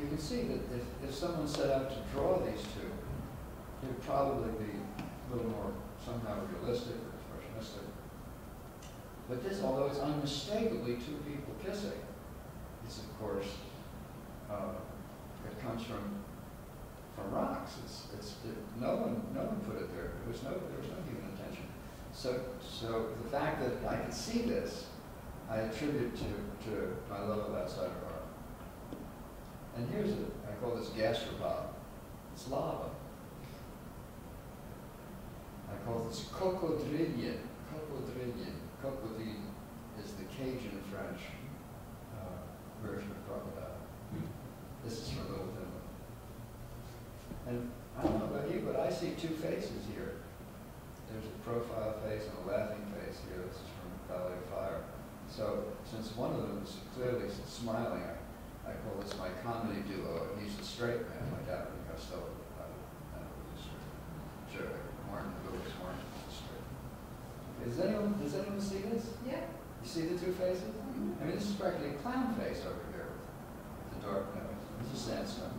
you can see that if, if someone set out to draw these two, it would probably be a little more somehow realistic or expressionistic. But this, although it's unmistakably two people kissing, it's of course, uh, it comes from from rocks. It's, it's, it, no one, no one put it there. There was no, there was no human intention. So, so the fact that I can see this, I attribute to, to my love of outsider art. And here's a, I call this gastropod. It's lava. I call this cocodrillion. Cocodrillion. Cocodrille is the Cajun French uh, version. This is from Little Finland. And I don't know about you, but I see two faces here. There's a profile face and a laughing face here. This is from Valley of Fire. So since one of them is clearly smiling, I, I call this my comedy duo. And he's a straight man, like Abbott and Costello. I don't know, straight. Sure, Martin Lewis Martin is straight. Does anyone, does anyone see this? Yeah. You see the two faces? I mean, this is practically a clown face over here with the dark uh, nose. This is sandstone.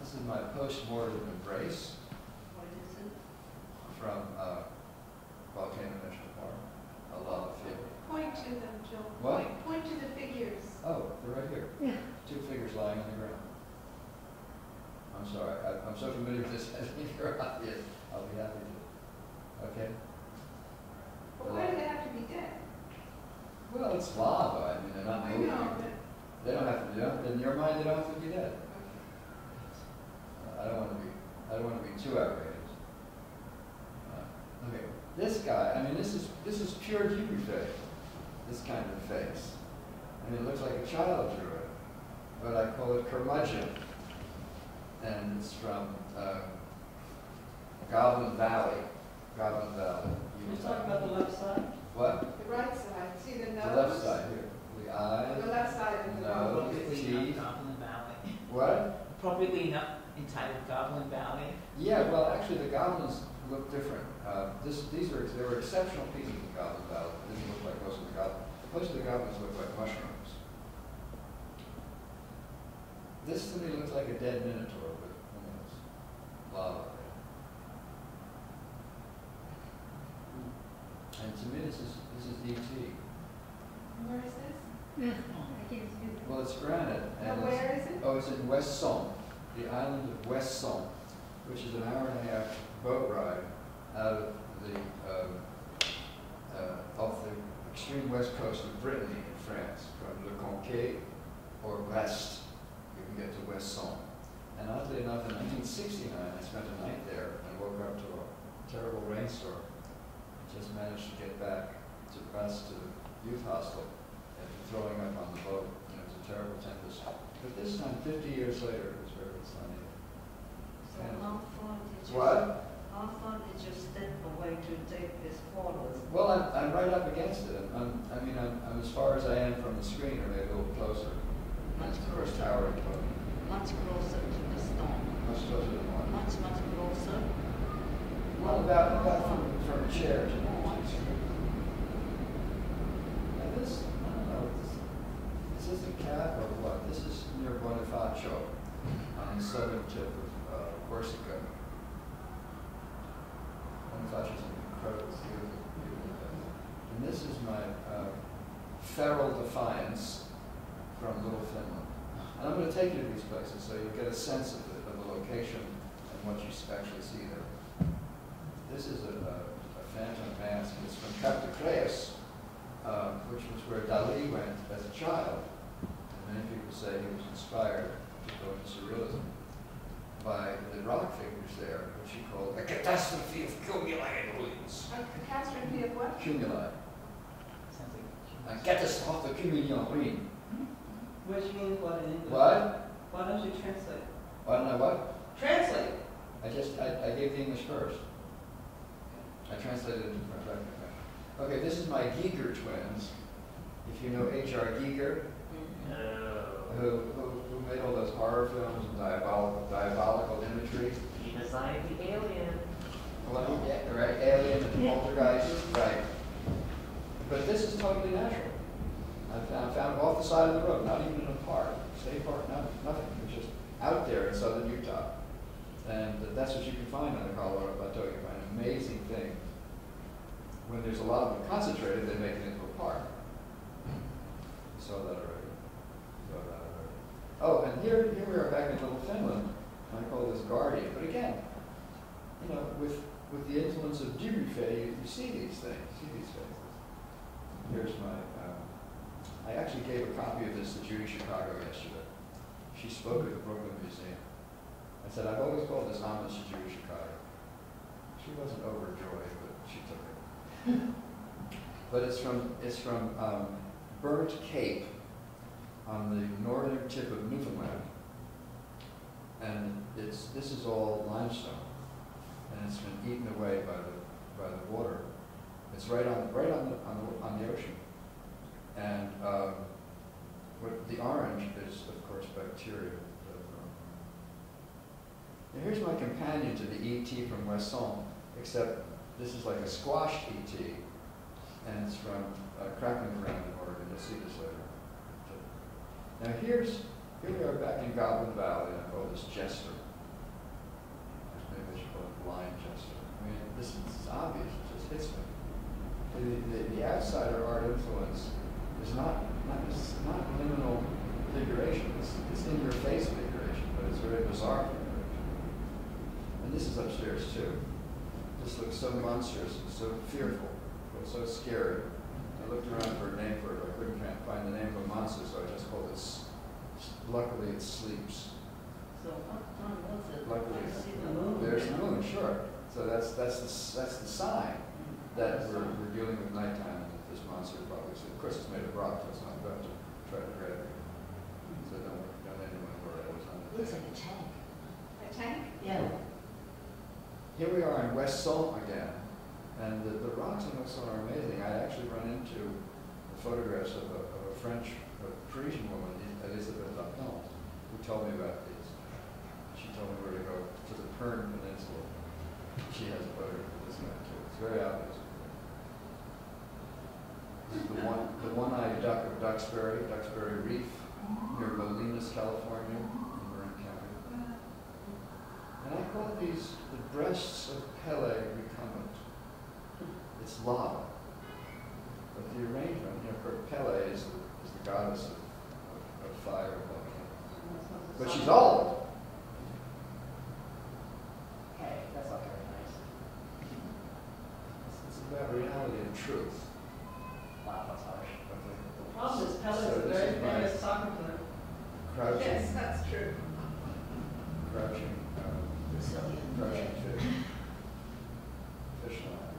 This is my post-mortem embrace What is it? from uh, Volcano National Park, a lava field. Point to them, Joe. What? Point, point to the figures. Oh, they're right here. Yeah. Two figures lying on the ground. I'm sorry, I, I'm so familiar with this, I think you're obvious. I'll be happy to. Okay? But why do they have to be dead? Well, it's lava, I mean, they're not I moving. know, but. They don't have to, you know, in your mind, they don't have to be dead. I don't want to be, I don't want to be too outrageous. Uh, Okay, this guy, I mean, this is, this is pure Dubuffet, this kind of face. I mean, it looks like a child drew it, but I call it curmudgeon. And it's from uh, Goblin Valley, Goblin Valley. You're talking about the left side? What? The right side, see the nose? The left side here, the The eyes, left side of the No. nose. Appropriately teeth. enough Goblin Valley. what? Appropriately enough entitled Goblin Valley. Yeah, well, actually, the goblins look different. Uh, this, these were, there were exceptional pieces of Goblin Valley. They didn't look like most of the goblins. Most of the goblins look like mushrooms. This to me looks like a dead minotaur with one of those lava. And to me, this is, this is DT. Where is this? I can't see it. Well, it's granite. Now, and it's- where is it? Oh, it's in Ouessant, the island of Ouessant, which is an hour and a half boat ride out of the, um, uh, off the extreme west coast of Brittany in France, from Le Conquet or Brest. You can get to Ouessant. And oddly enough, in 1969, I spent a night there and woke up to a terrible rainstorm. Just managed to get back to Brest to the youth hostel after throwing up on the boat. And it was a terrible tempest. But this time, 50 years later, it was very sunny. So did you? What? How far did you step away to take this forward? Well, I'm, I'm right up against it. I'm, i mean, I'm, I'm, as far as I am from the screen, or maybe a little closer. That's the first tower. Much closer to the stone. Much closer to the one. Much, much closer. Well, about, about from, from a chair to the oh, And this, I don't know, this, is this a cat or what? This is near Bonifacio on the southern tip of uh, Corsica place. And this is my uh, feral defiance from Little Finland. And I'm going to take you to these places so you get a sense of the, of the location and what you actually see there. This is a, a, a phantom mask. It's from Cap de Creus, uh, which was where Dali went as a child. And many people say he was inspired to go into surrealism by the rock figures there, called a catastrophe of cumuli and ruins. A catastrophe of what? Cumuli. Sounds A catastrophe of cumuli en ruins. Hmm? Which means what in English? What? Why don't you translate? I don't know what? Translate! I just, I, I gave the English first. I translated it into French. Okay, this is my Giger twins. If you know H.R. Giger, No. who, who, who made all those horror films and diabolical, diabolical imagery. He designed the alien. Well, yeah, right, Alien and Poltergeist, right. But this is totally natural. I found, found off the side of the road, not even in a park, state park, no, nothing. It's just out there in southern Utah. And that's what you can find on the Colorado Plateau. You find amazing things. When there's a lot of them concentrated, they make it into a park. You saw that already. Saw that already. Oh, and here, here we are back in Little Finland. I call this Guardian. But again, you know, with, with the influence of Dubuffet, you, you see these things, see these faces. Here's my, um, I actually gave a copy of this to Judy Chicago yesterday. She spoke at the Brooklyn Museum. I said, I've always called this homage to Judy Chicago. She wasn't overjoyed, but she took it. <laughs> but it's from, it's from um, Burnt Cape on the northern tip of Newfoundland. And it's, this is all limestone and it's been eaten away by the, by the water. It's right on, right on the, on the, on the ocean. And, um, the orange is, of course, bacteria. um, here's my companion to the ET from Ouessant, except this is like a squashed ET, and it's from uh, Kraken Ground in Oregon. You'll see this later. Now here's, here we are back in Goblin Valley, and I call this Jester. Maybe I should call it blind Jester. I mean, this is obvious, it just hits me. The, the, the outsider art influence is not, not, it's not liminal figuration, it's, it's in your face figuration, but it's very bizarre. And this is upstairs too. This looks so monstrous, so fearful, but so scary. I looked around for a name for it, I couldn't find the name of a monster, so I just called it, luckily it sleeps. So, what time was it? Luckily, I see the moon. there's the moon, sure. So that's, that's the, s- that's the sign mm-hmm. that we're, we're dealing with nighttime, and that this monster probably, so of course it's made of rock, so it's not about to try to grab you. So mm-hmm. don't, don't anyone worry, I was on the. Looks like a tank. A tank? Yeah. Here we are in Ouessant again, and the, the rocks in Ouessant are amazing. I actually run into photographs of a, of a French, a Parisian woman, Elisabeth Lapon, who told me about these. She told me where to go to the Pern Peninsula. She has a photograph of this guy too. It's very obvious. This is the one, the one-eyed duck of Duxbury, Duxbury Reef, near Bolinas, California, in Marin County. And I call these the breasts of Pele recumbent. It's lava. But the arrangement, you know, for Pele is the, is the goddess of, of, of fire. But she's old. Hey, that's not very nice. It's, about reality and truth. Wow, that's harsh. The problem is So Pele's a this very is my- famous soccer player. Crouching, Yes, that's true. crouching, um, Brazilian. crouching fish. Fish line.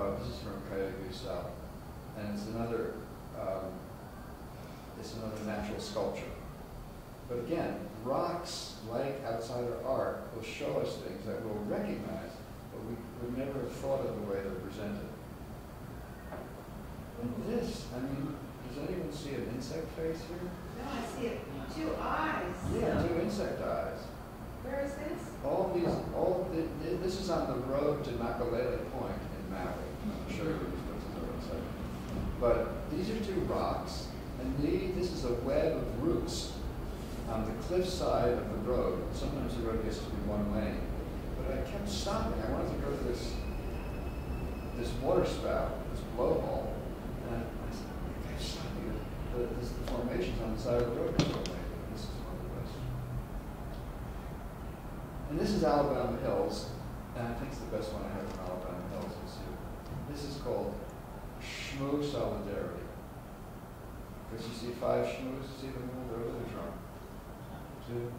Uh, this is from Coyote Buttes South. And it's another, um, it's another natural sculpture. But again, rocks, like outsider art, will show us things that we'll recognize, but we would never have thought of the way they're presented. And this, I mean, does anyone see an insect face here? No, I see it. Two eyes. Yeah, two insect eyes. Where is this? All these, all, the, this is on the road to Nakalele Point in Maui. I'll show you these pictures in a second. But these are two rocks, and the, this is a web of roots on the cliff side of the road. Sometimes the road gets to be one lane. But I kept stopping. I wanted to go to this this water spout, this blowhole, and I said, I kept stopping. The, this, on the side of the road. This is one of the best. And this is Alabama Hills, and I think it's the best one I have from Alabama Hills. Is here. This is called Shmoo Solidarity. Because you see five shmoos, you see them all over the drum. Two.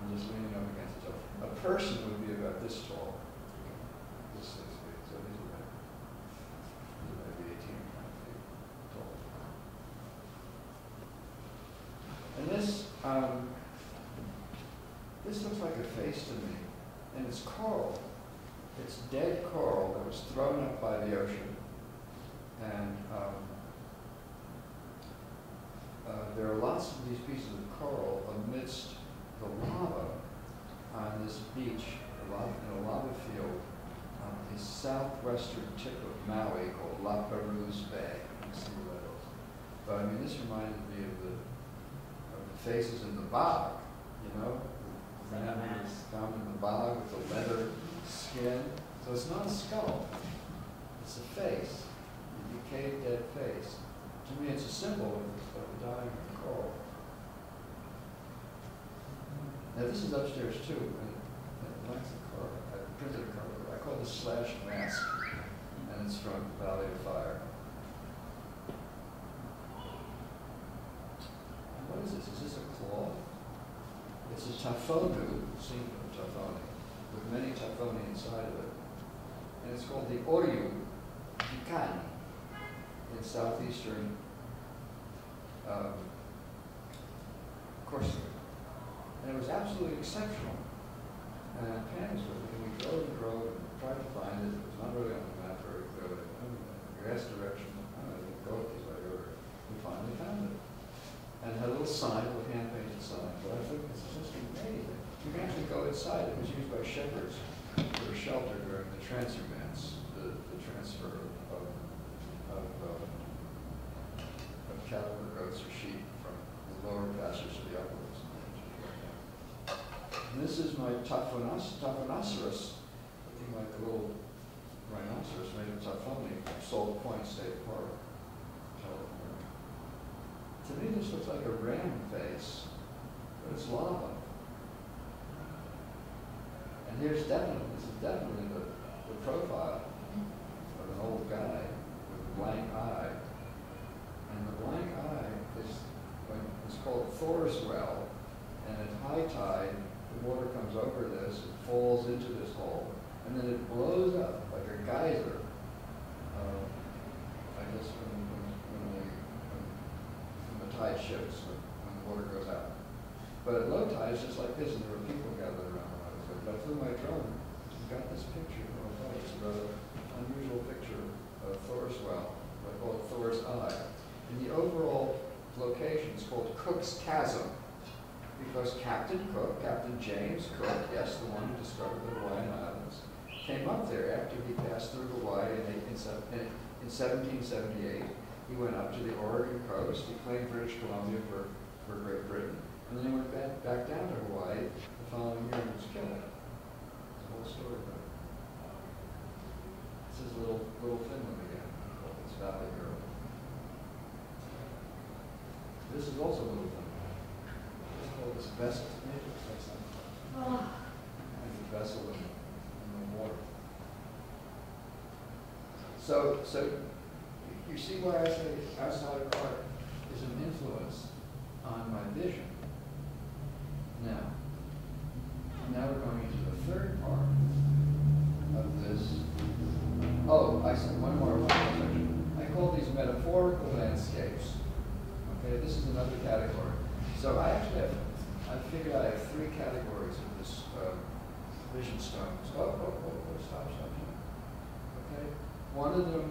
I'm just leaning up against each other. A person would be about this tall. This six feet, so these are like, these are maybe eighteen or twenty feet tall. And this, um, this looks like a face to me, and it's coral. It's dead coral that was thrown up by the ocean. And um, uh, there are lots of these pieces of coral amidst the lava on this beach, a lava, in a lava field on the southwestern tip of Maui called La Perouse Bay. But I mean, this reminded me of faces in the bog, you know? Like Man. Found in the bog with the leather skin. So it's not a skull. It's a face, a decayed dead face. To me, it's a symbol of, the dying of coral. Now, this is upstairs too, and it lacks a car. I printed a. I call this slash mask, and it's from Valley of Fire. And what is this? Is this a claw? It's a seen from tafoni, with many tafoni inside of it. And it's called the Oryu Hikani in southeastern um, Corsica. And it was absolutely exceptional. And Pam was with we drove and drove and tried to find it. It was not really on the map very good. And we asked direction, I don't know, we go with these I go. We finally found it. And had a little sign, little hand-painted sign, but I think this is just amazing. You can actually go inside. It was used by shepherds for shelter during the transhumance, the, the transfer of, of, um, of cattle or goats or sheep from the lower pastures to the upper ones. This is my Taphonos, Taphonoceros, looking like a little rhinoceros made of Taphoni, Salt Point State Park. To me, this looks like a ram face, but it's lava. And here's definitely, this is definitely the, the profile of an old guy with a blank eye. And the blank eye is, it's called Thor's Well, and at high tide, the water comes over this, it falls into this hole, and then it blows up like a geyser. Uh, I guess when, when, when, the, when, when the tide shifts, when, the water goes out. But at low tide, it's just like this, and there were people gathered around when I was. But I flew my drone, and got this picture. Oh, God, it's a rather unusual picture of Thor's well. I call it Thor's Eye. And the overall location is called Cook's Chasm because Captain Cook, Captain James Cook, yes, the one who discovered the Hawaiian Islands, came up there after he passed through Hawaii in, in, in 1778. He went up to the Oregon coast. He claimed British Columbia for, for Great Britain. And then he went back, back down to Hawaii the following year and was killed. A whole story about it. Um, this is little, little Finland again, this Valley Girl. This is also little Finland. It's called this vessel. Maybe ah. it's like some Oh, kind of vessel in, in the water. So, so you see why I say outside of art is an influence on my vision. Now, now we're going into the third part of this. Oh, I said one more. I call these metaphorical landscapes. Okay, this is another category. So I actually have, I figured I have three categories of this um, vision stones. Oh, oh, oh, oh, stop, stop, stop. Okay, one of them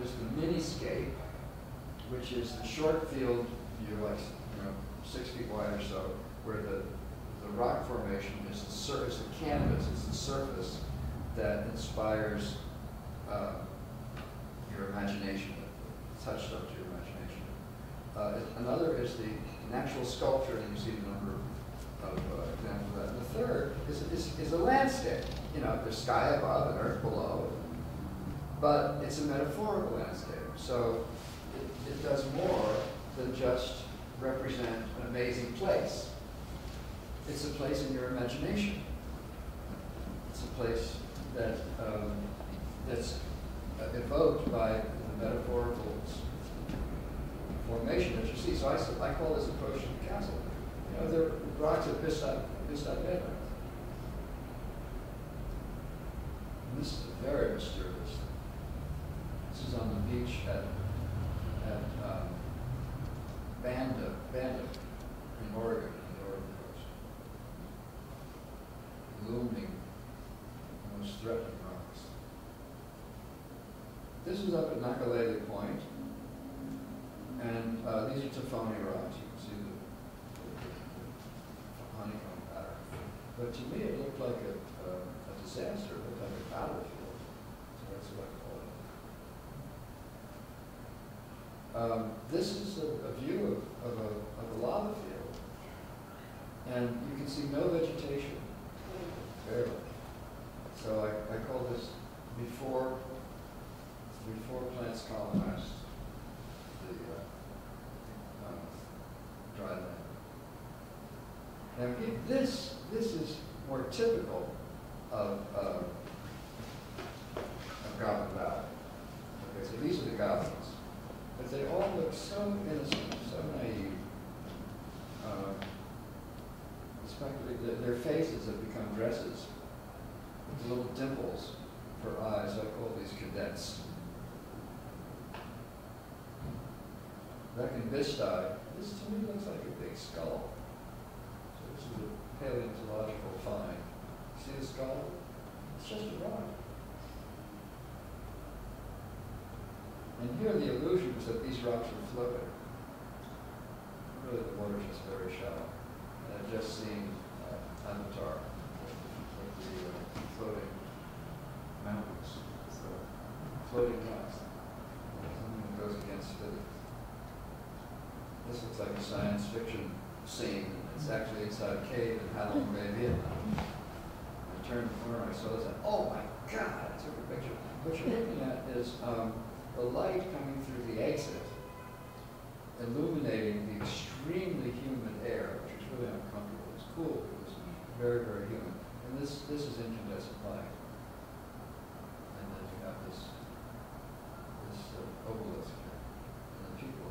is the miniscape, which is the short field view, like you know, six feet wide or so, where the the rock formation is the surface, the canvas, is the surface that inspires uh, your imagination, the touchstone to your imagination. Uh, another is the natural sculpture, and you see the number of uh, examples of that. And the third is, is, is a landscape. You know, there's sky above and earth below, but it's a metaphorical landscape. So it, it does more than just represent an amazing place. It's a place in your imagination. It's a place that um, that's evoked by the metaphorical formation that you see. So I call this approach to the castle. You know, at Bisti, Bisti Badlands. And this is very mysterious. This is on the beach at, at um, Bandon, Bandon in Oregon, on the Oregon coast. Looming, most threatening rocks. This is up at Nakalele Point, and uh, these are Tafoni rocks. You can see the, the honeycomb pattern. But to me, it looked like a, a, a disaster. It looked like a battlefield. So that's what I call it. Um, this is a, a view of, of, a, of a lava field, and you can see no vegetation, barely. So I, I call this before, before plants colonized the uh, um, dry land. Now, if this, this is more typical of, uh, of Goblin Valley. Okay, so these are the goblins. But they all look so innocent, so naive. Um, especially their, faces have become dresses with little dimples for eyes. I call these cadets. Back in Bisti, this to me looks like a big skull. So this is a paleontological find. See the skull? It's just a rock. And here the illusion is that these rocks are floating. Really, the water's just very shallow. And I've just seen uh, Avatar with the, uh, floating mountains, so floating rocks. Something goes against physics. This looks like a science fiction scene. It's actually inside a cave in Bay, Vietnam. I turned the corner, I saw this, and oh my God, I took a picture. What you're looking at is um, the light coming through the exit, illuminating the extremely humid air, which was really uncomfortable. It was cool, it was very, very humid. And this, this is incandescent light. And then you have this, this uh, obelisk and the people.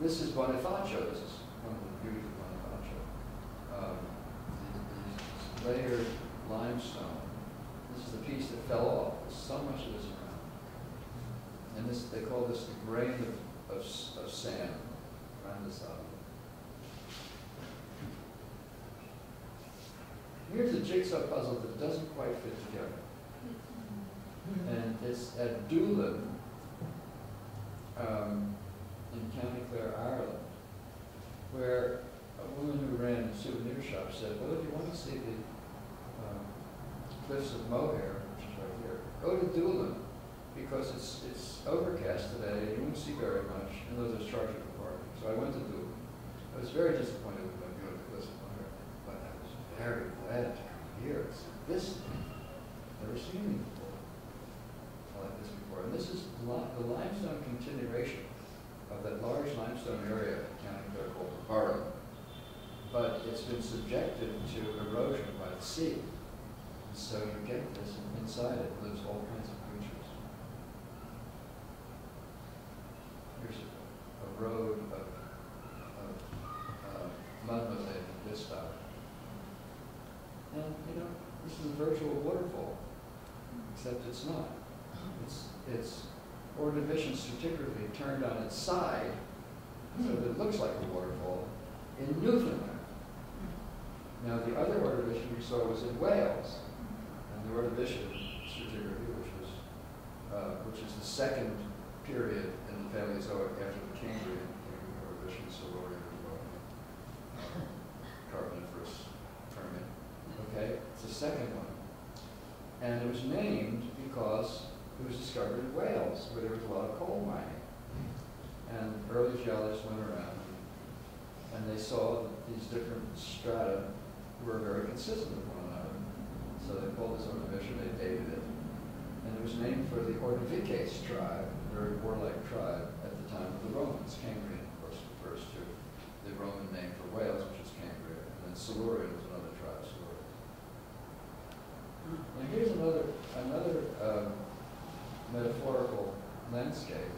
This is Bonifacio, this is one of the beauties of Bonifacio. Um, these layered limestone this is the piece that fell off. There's so much of this around. And this, they call this the grain of, of, of sand around this object. Here's a jigsaw puzzle that doesn't quite fit together. And it's at Doolin, um, in County Clare, Ireland, where a woman who ran a souvenir shop said, well, if you want to see the, um, cliffs of Moher, which is right here. Go to Doolin, because it's, it's overcast today, and you won't see very much, and those are charging for parking. So I went to Doolin. I was very disappointed with my the cliffs but I was very glad to come here. It's this, never seen anything before, like this before. And this is li- the limestone continuation of that large limestone area in County Clare called the. But it's been subjected to erosion by the sea. So you get this, and inside it lives all kinds of creatures. Here's a, road of, of uh, Bisti. And, you know, this is a virtual waterfall, except it's not. It's, it's Ordovician stratigraphy turned on its side, so that it looks like a waterfall, in Newfoundland. Now, the other Ordovician we saw was in Wales, the Ordovician stratigraphy, which was, uh, which is the second period in the Paleozoic after the Cambrian, Cambrian Ordovician, Silurian, Devonian, Carboniferous, Permian. Okay, it's the second one. And it was named because it was discovered in Wales, where there was a lot of coal mining. And early geologists went around and they saw that these different strata were very consistent. So they pulled this ordovician, they dated it, and it was named for the Ordovices tribe, a very warlike tribe at the time of the Romans. Cambrian, of course, refers to the Roman name for Wales, which is Cambria, and then Silurian was another tribe, Silurian. Now here's another, another um, metaphorical landscape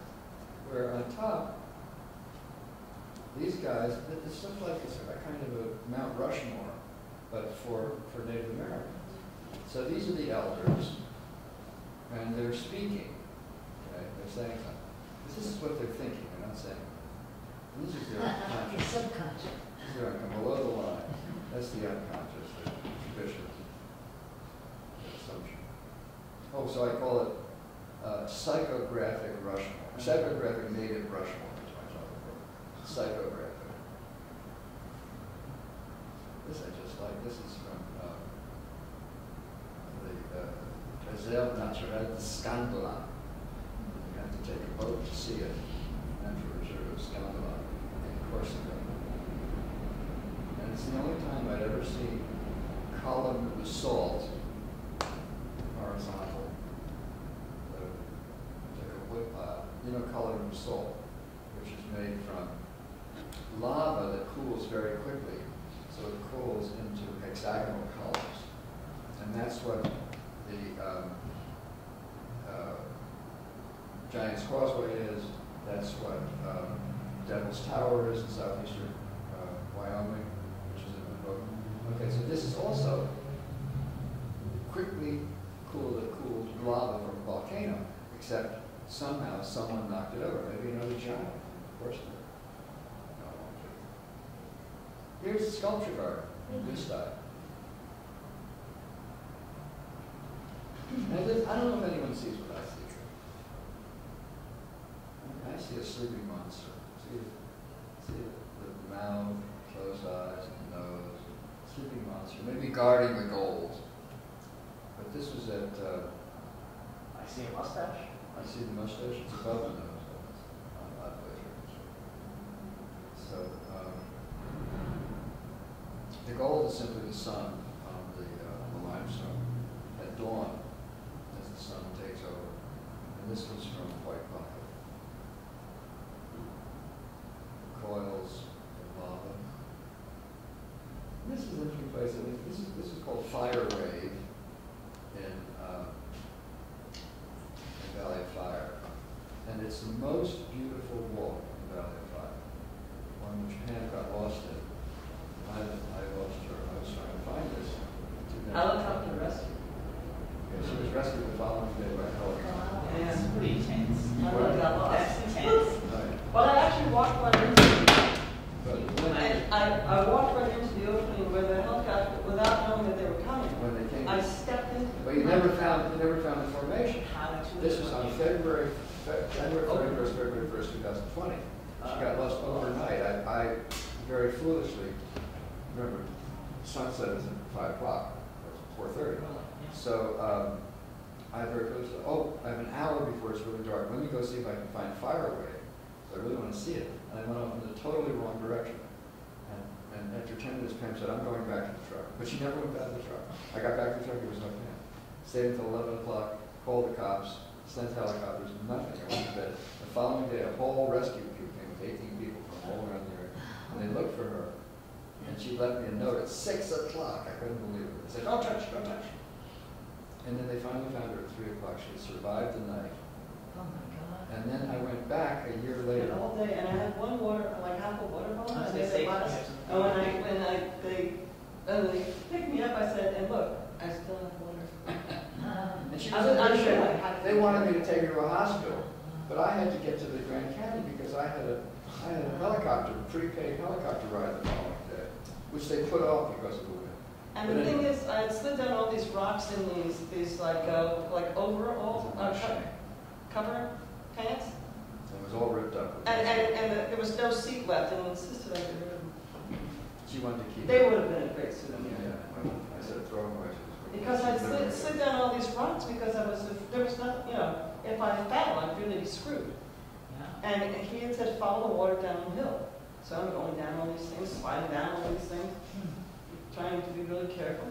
where on top, these guys, th- this looks like it's a kind of a Mount Rushmore, but for, for Native Americans. So these are the elders, and they're speaking, okay, they're saying something. This is what they're thinking, they're not saying. And this is their <laughs> unconscious. subconscious. This is their unconscious, below the line. That's the unconscious, the tradition, the assumption. Oh, so I call it uh, psychographic Rushmore, psychographic native Rushmore is what I'm. Psychographic. This I just like, this is from uh, uh, Réserve Naturelle de. You have to take a boat to see it, Natural Reserve of Scandola in Corsica. And it's the only time I'd ever seen column basalt horizontal. uh, Like a wood pile, you know, colored basalt, which is made from lava that cools very quickly. So it cools into hexagonal columns. And that's what the um, uh, Giant's Causeway is. That's what um, Devil's Tower is in southeastern uh, Wyoming, which is in the book. Okay, so this is also quickly cooled, cooled lava from a volcano, except somehow someone knocked it over. Maybe another giant. Of course not. No, it won't be. Here's the sculpture garden in this style. This, I don't know if anyone sees what I see. I see a sleeping monster. See, see the, the mouth, closed eyes, and nose. Sleeping monster, maybe guarding the gold. But this was at, uh, I see a mustache. I see the mustache, it's above the nose. On that later. So, um, the gold is simply the sun on the, uh, on the limestone at dawn as the sun takes over. And this was from White Pocket. Coils of lava. And this is an interesting place. I mean, this is, this is called Fire Wave in, uh, Valley of Fire. And it's the most beautiful walk in Valley of Fire, one which Pam got lost in. I, I lost her, I was trying to find this. Helicopter rescue. Yeah, she was rescued the following day by helicopter. Yeah. It's pretty intense. I really got lost. That's intense. Right. But I actually walked right into, But when I, I, I walked right into the opening where the helicopter, without knowing that they were coming. when they came, I stepped into. but you never found, you never found the formation. How to This was on February, Fe- January thirty-first, February first, two thousand twenty. She got lost overnight. I, I very foolishly, remember, sunset is at five o'clock, or four thirty. Oh. So, um, I very foolishly, oh, I have an hour before it's really dark. Let me go see if I can find Fire Wave. So I really want to see it. And I went off in the totally wrong direction. And, and after ten minutes, Pam said, I'm going back to the truck. But she never went back to the truck. I got back to the truck, there was no Pam. Stayed until eleven o'clock, called the cops, sent helicopters, nothing. I went to bed. The following day, a whole rescue crew came with eighteen people from all around the area. And they looked for her. And she left me a note at six o'clock. I couldn't believe it. They said, don't touch, don't touch. And then they finally found her at three o'clock. She survived the night. Oh, my God. And then I went back a year The later. whole day, and I had one water, like half a water bottle, I was and gonna they say, said, you have some- and when I, when I, they, and they picked me up, I said, and look, I still have water. Um, <laughs> And she I was was in good unsure shape. I had- They wanted me to take her to a hospital, but I had to get to the Grand Canyon because I had a, I had a helicopter, prepaid helicopter ride the following day, which they put off because of the wind. And the thing is, I had slid down all these rocks in these, these like, uh, like overall, uh, co- cover pants. It was all ripped up. And, and, and the- there was no seat left, and I insisted I get rid of them. She wanted to keep. They would have been a great suit. Yeah, well, I said, throw them away. Because I slid, slid down all these rocks because I was, there was not, you know, if I fell, I'd really be screwed. Yeah. And, and he had said, follow the water downhill. So I'm going down all these things, sliding down all these things, trying to be really careful.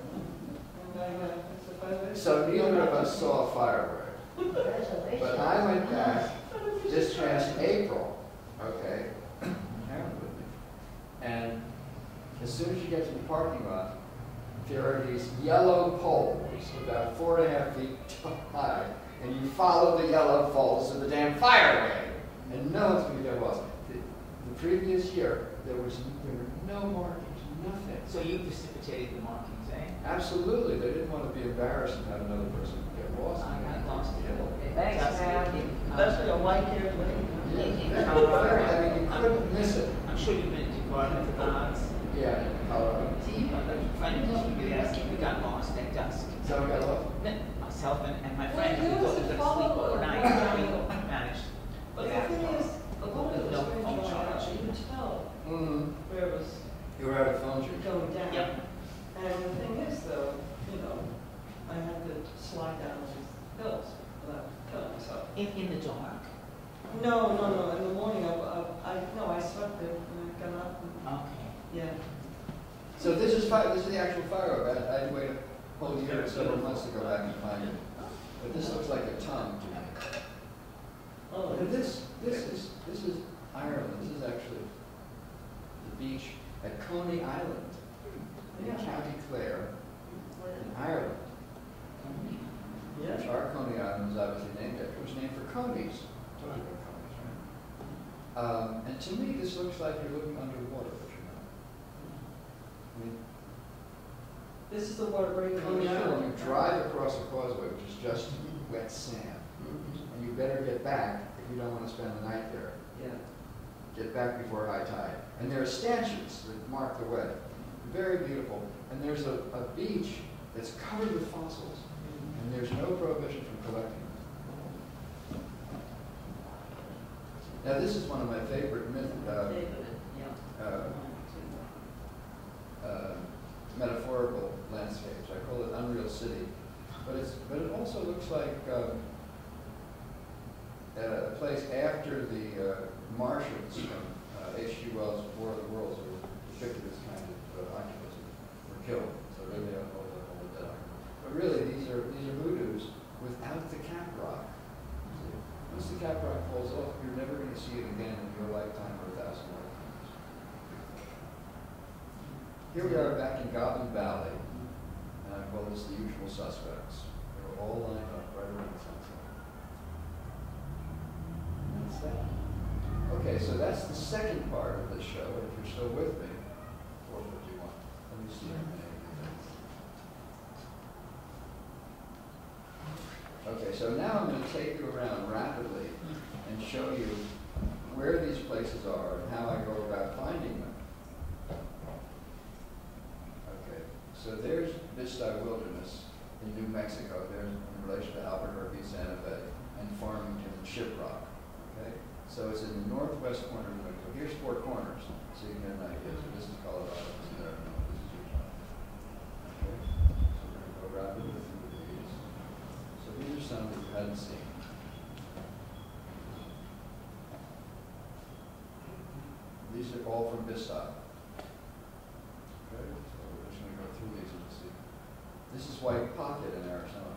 And I, uh, I said, by the way. So neither of us saw a firework. But I went back this past April, okay, Karen with me. And as soon as you get to the parking lot, there are these yellow poles about four and a half feet high, and you follow the yellow poles to the damn Fire Wave, and no one's gonna get lost. The, the previous year, there was, there were no markings, nothing. So you precipitated the markings, eh? Absolutely, they didn't want to be embarrassed and have another person get lost. I got lost. Thanks, Just- ma'am. Especially a white-haired lady. Yeah. I mean, you couldn't miss it. I'm sure you've been to Garden of the Gods. Yeah, Colorado. See, my friend just really asking, we got lost at dusk. So we got lost. Myself and, and my friend, you we thought we must were have gonna sleep overnight, we managed. But the thing is, a little bit of phone charge. you could tell Mm, where it was you were out of phone juice. going down. Yep. And the thing is though, you know, I had to slide down these hills without killing myself. In, in the dark. No, no, no, in the morning, I, I, I- no, I slept there and I got up and, Okay. yeah. So this is fi, this is the actual fire I, I had to wait a whole year, several months to go back and find it. But this looks like a tongue to me. Oh, And this, this is, this is Ireland. This is actually the beach at Coney Island in. County Clare in Ireland. Which our Coney Island was obviously named after. It was named for conies. About conies, right? Um, and to me, this looks like you're looking underwater, but you're not. I mean, This is the water break on the you drive across a causeway, which is just wet sand, and you better get back if you don't want to spend the night there. Yeah. Get back before high tide. And there are stanchions that mark the way. Very beautiful. And there's a, a beach that's covered with fossils, and there's no prohibition from collecting them. Now, this is one of my favorite myth, uh, uh, uh, metaphorical landscapes. I call it Unreal City. But it's, but it also looks like um, a place after the uh, Martians from uh, H.G. Wells' War of the Worlds were depicted as were killed. So really don't hold the hold the dead. But really, these are these are hoodoos without the cap rock. Once the cap rock falls off, you're never going to see it again in your lifetime or a thousand lifetimes. Here we are back in Goblin Valley, and I call this the usual suspects. They're all lined up right around the sunset. That's that. Okay, so that's the second part of the show. If you're still with me, four fifty-one. Let me see. how many I can do. Okay, so now I'm going to take you around rapidly and show you where these places are and how I go about finding them. Okay, so there's Bisti Wilderness in New Mexico. There's in relation to Albuquerque, Santa Fe, and Farmington and Shiprock. Okay, so it's in the northwest corner of New Mexico. Here's Four Corners, so you can get an idea. So this is Colorado, this is Arizona, this is Utah. Okay, so we're going to go rapidly. Are some seen. These are all from Bisti. Okay, so we're just gonna go through these and see. This is White Pocket in Arizona.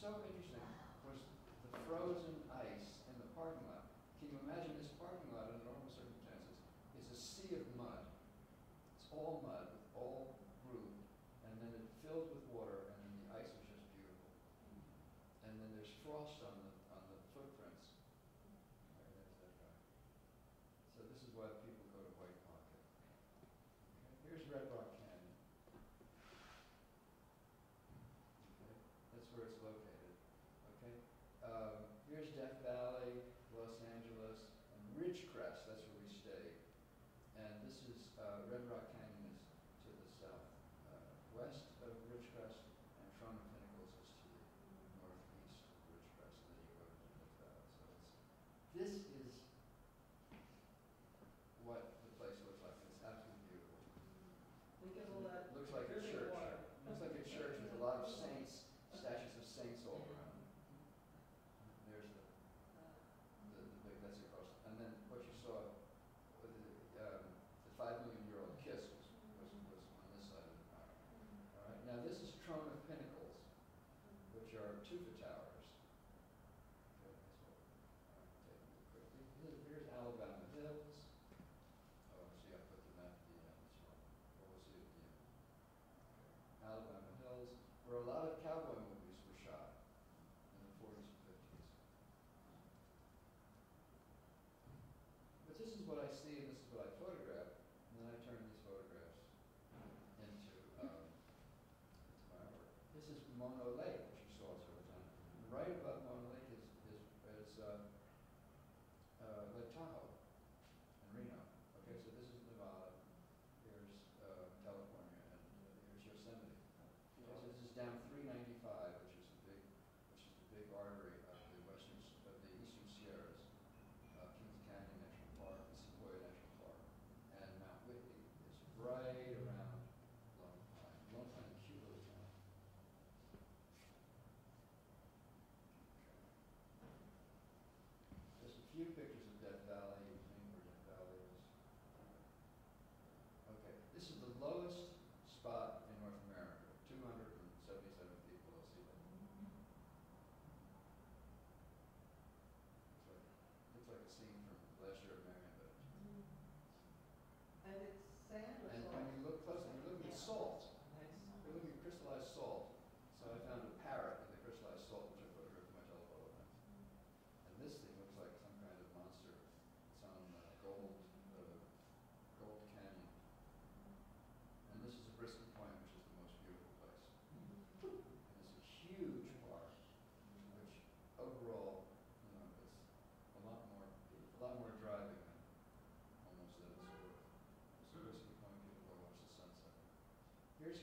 so interesting was the frozen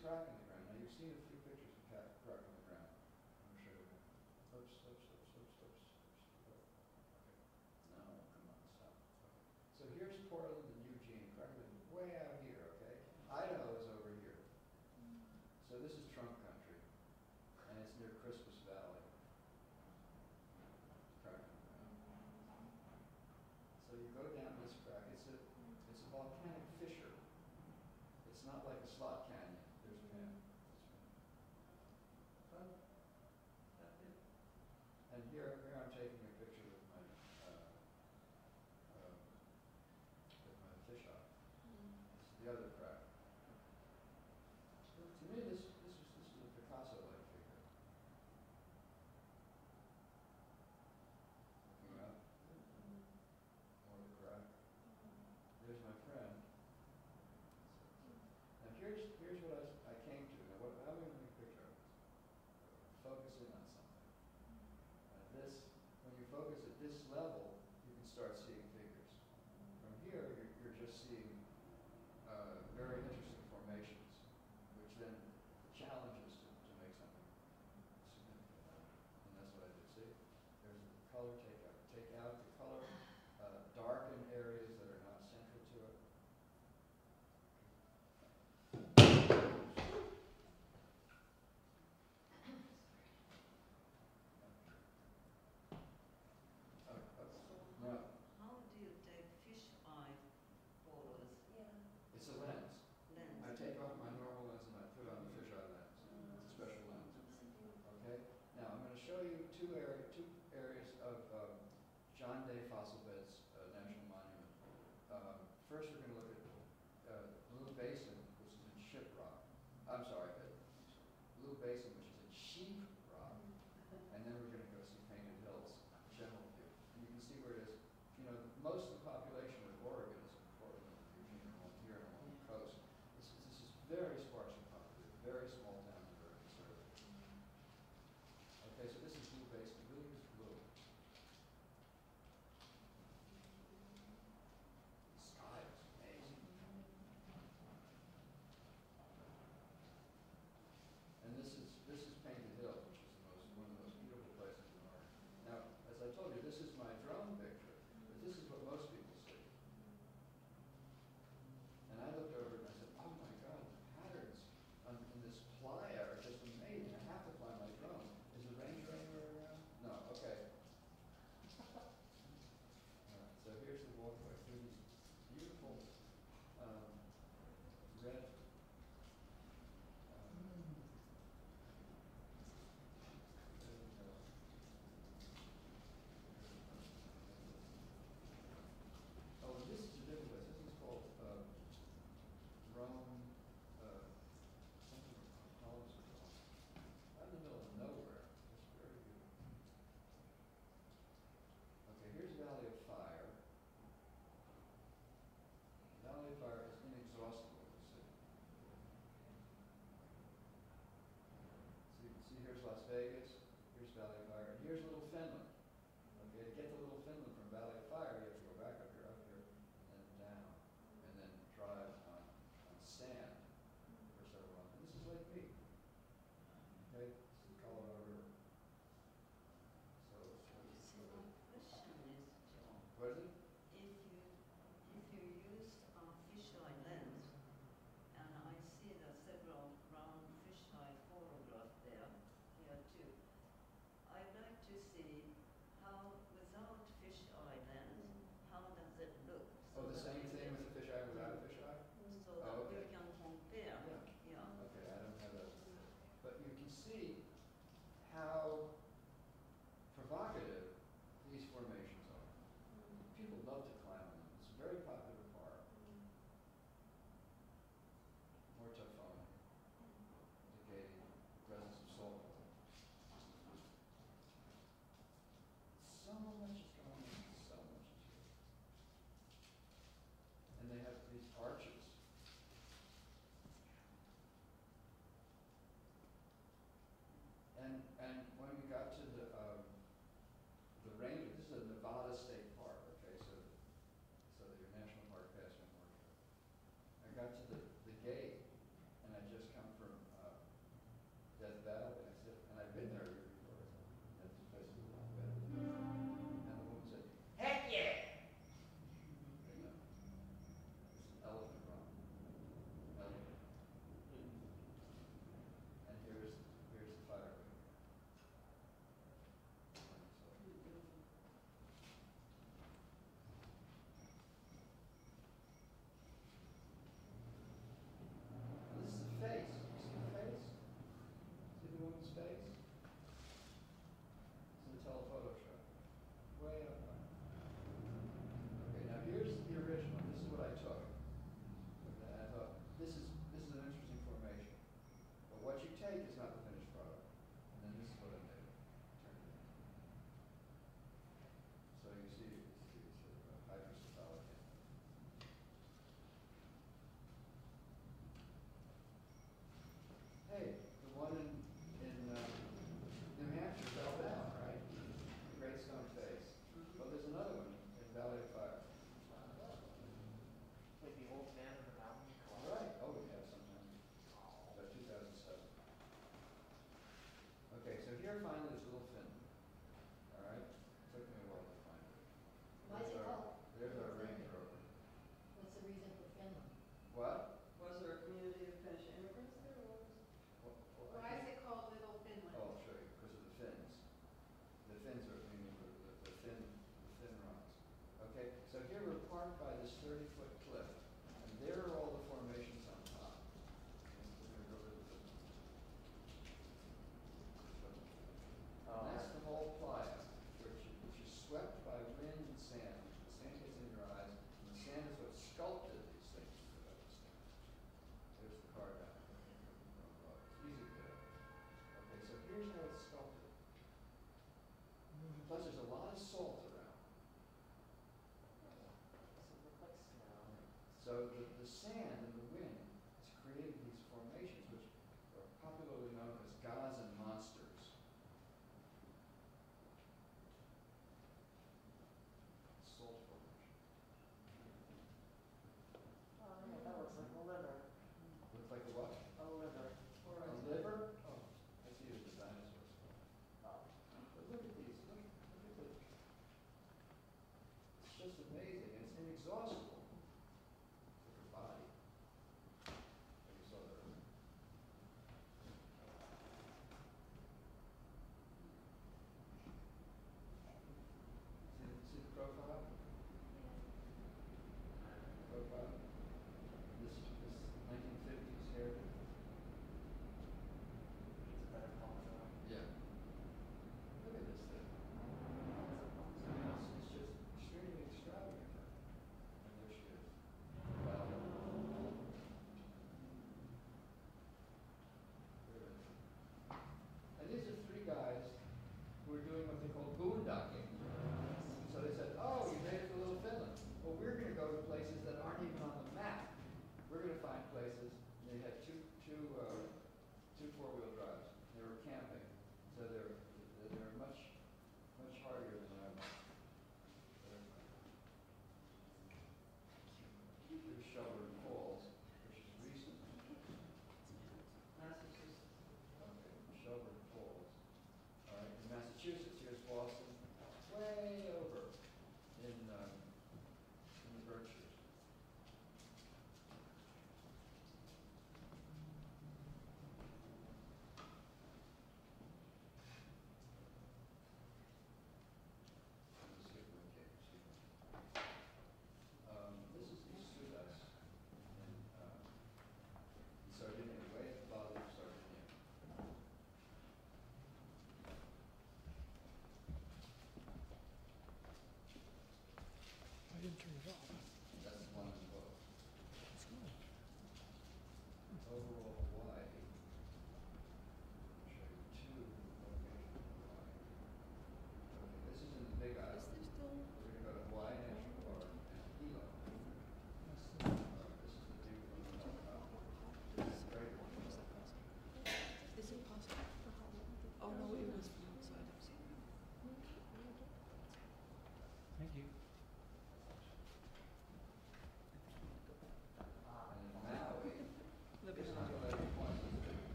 crack in the ground. Now, you've seen a few pictures of crack the ground. I'm you. Oops, oops, oops, oops, oops, oops. Okay. No, come on, stop. Okay. So here's Portland,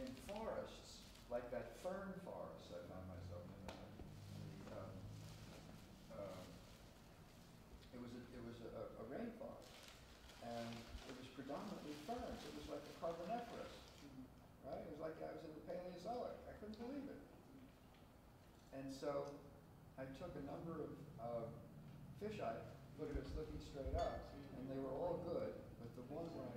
in forests, like that fern forest I found myself in. The, um, um, it was a, it was a, a rainforest, and it was predominantly ferns. It was like the carboniferous, mm -hmm. right? It was like I was in the Paleozoic. I couldn't believe it. And so I took a number of uh, fisheye, look at looking straight up, and they were all good, but the one where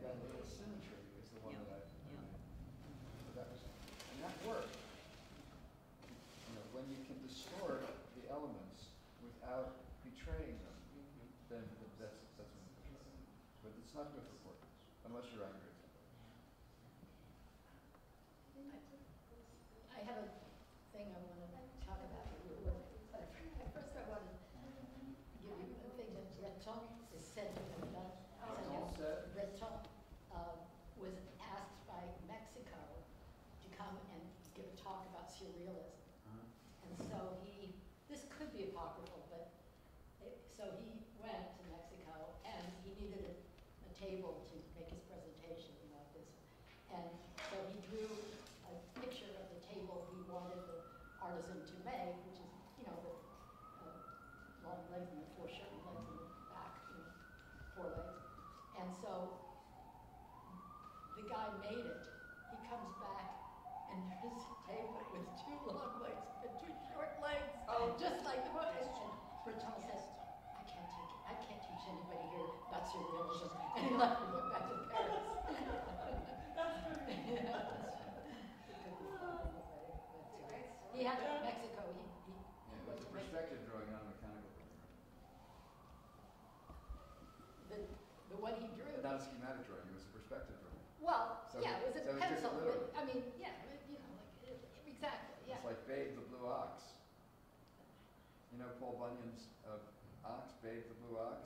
Of ox, Babe the Blue Ox,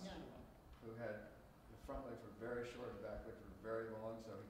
who had the front legs were very short and back legs were very long, so he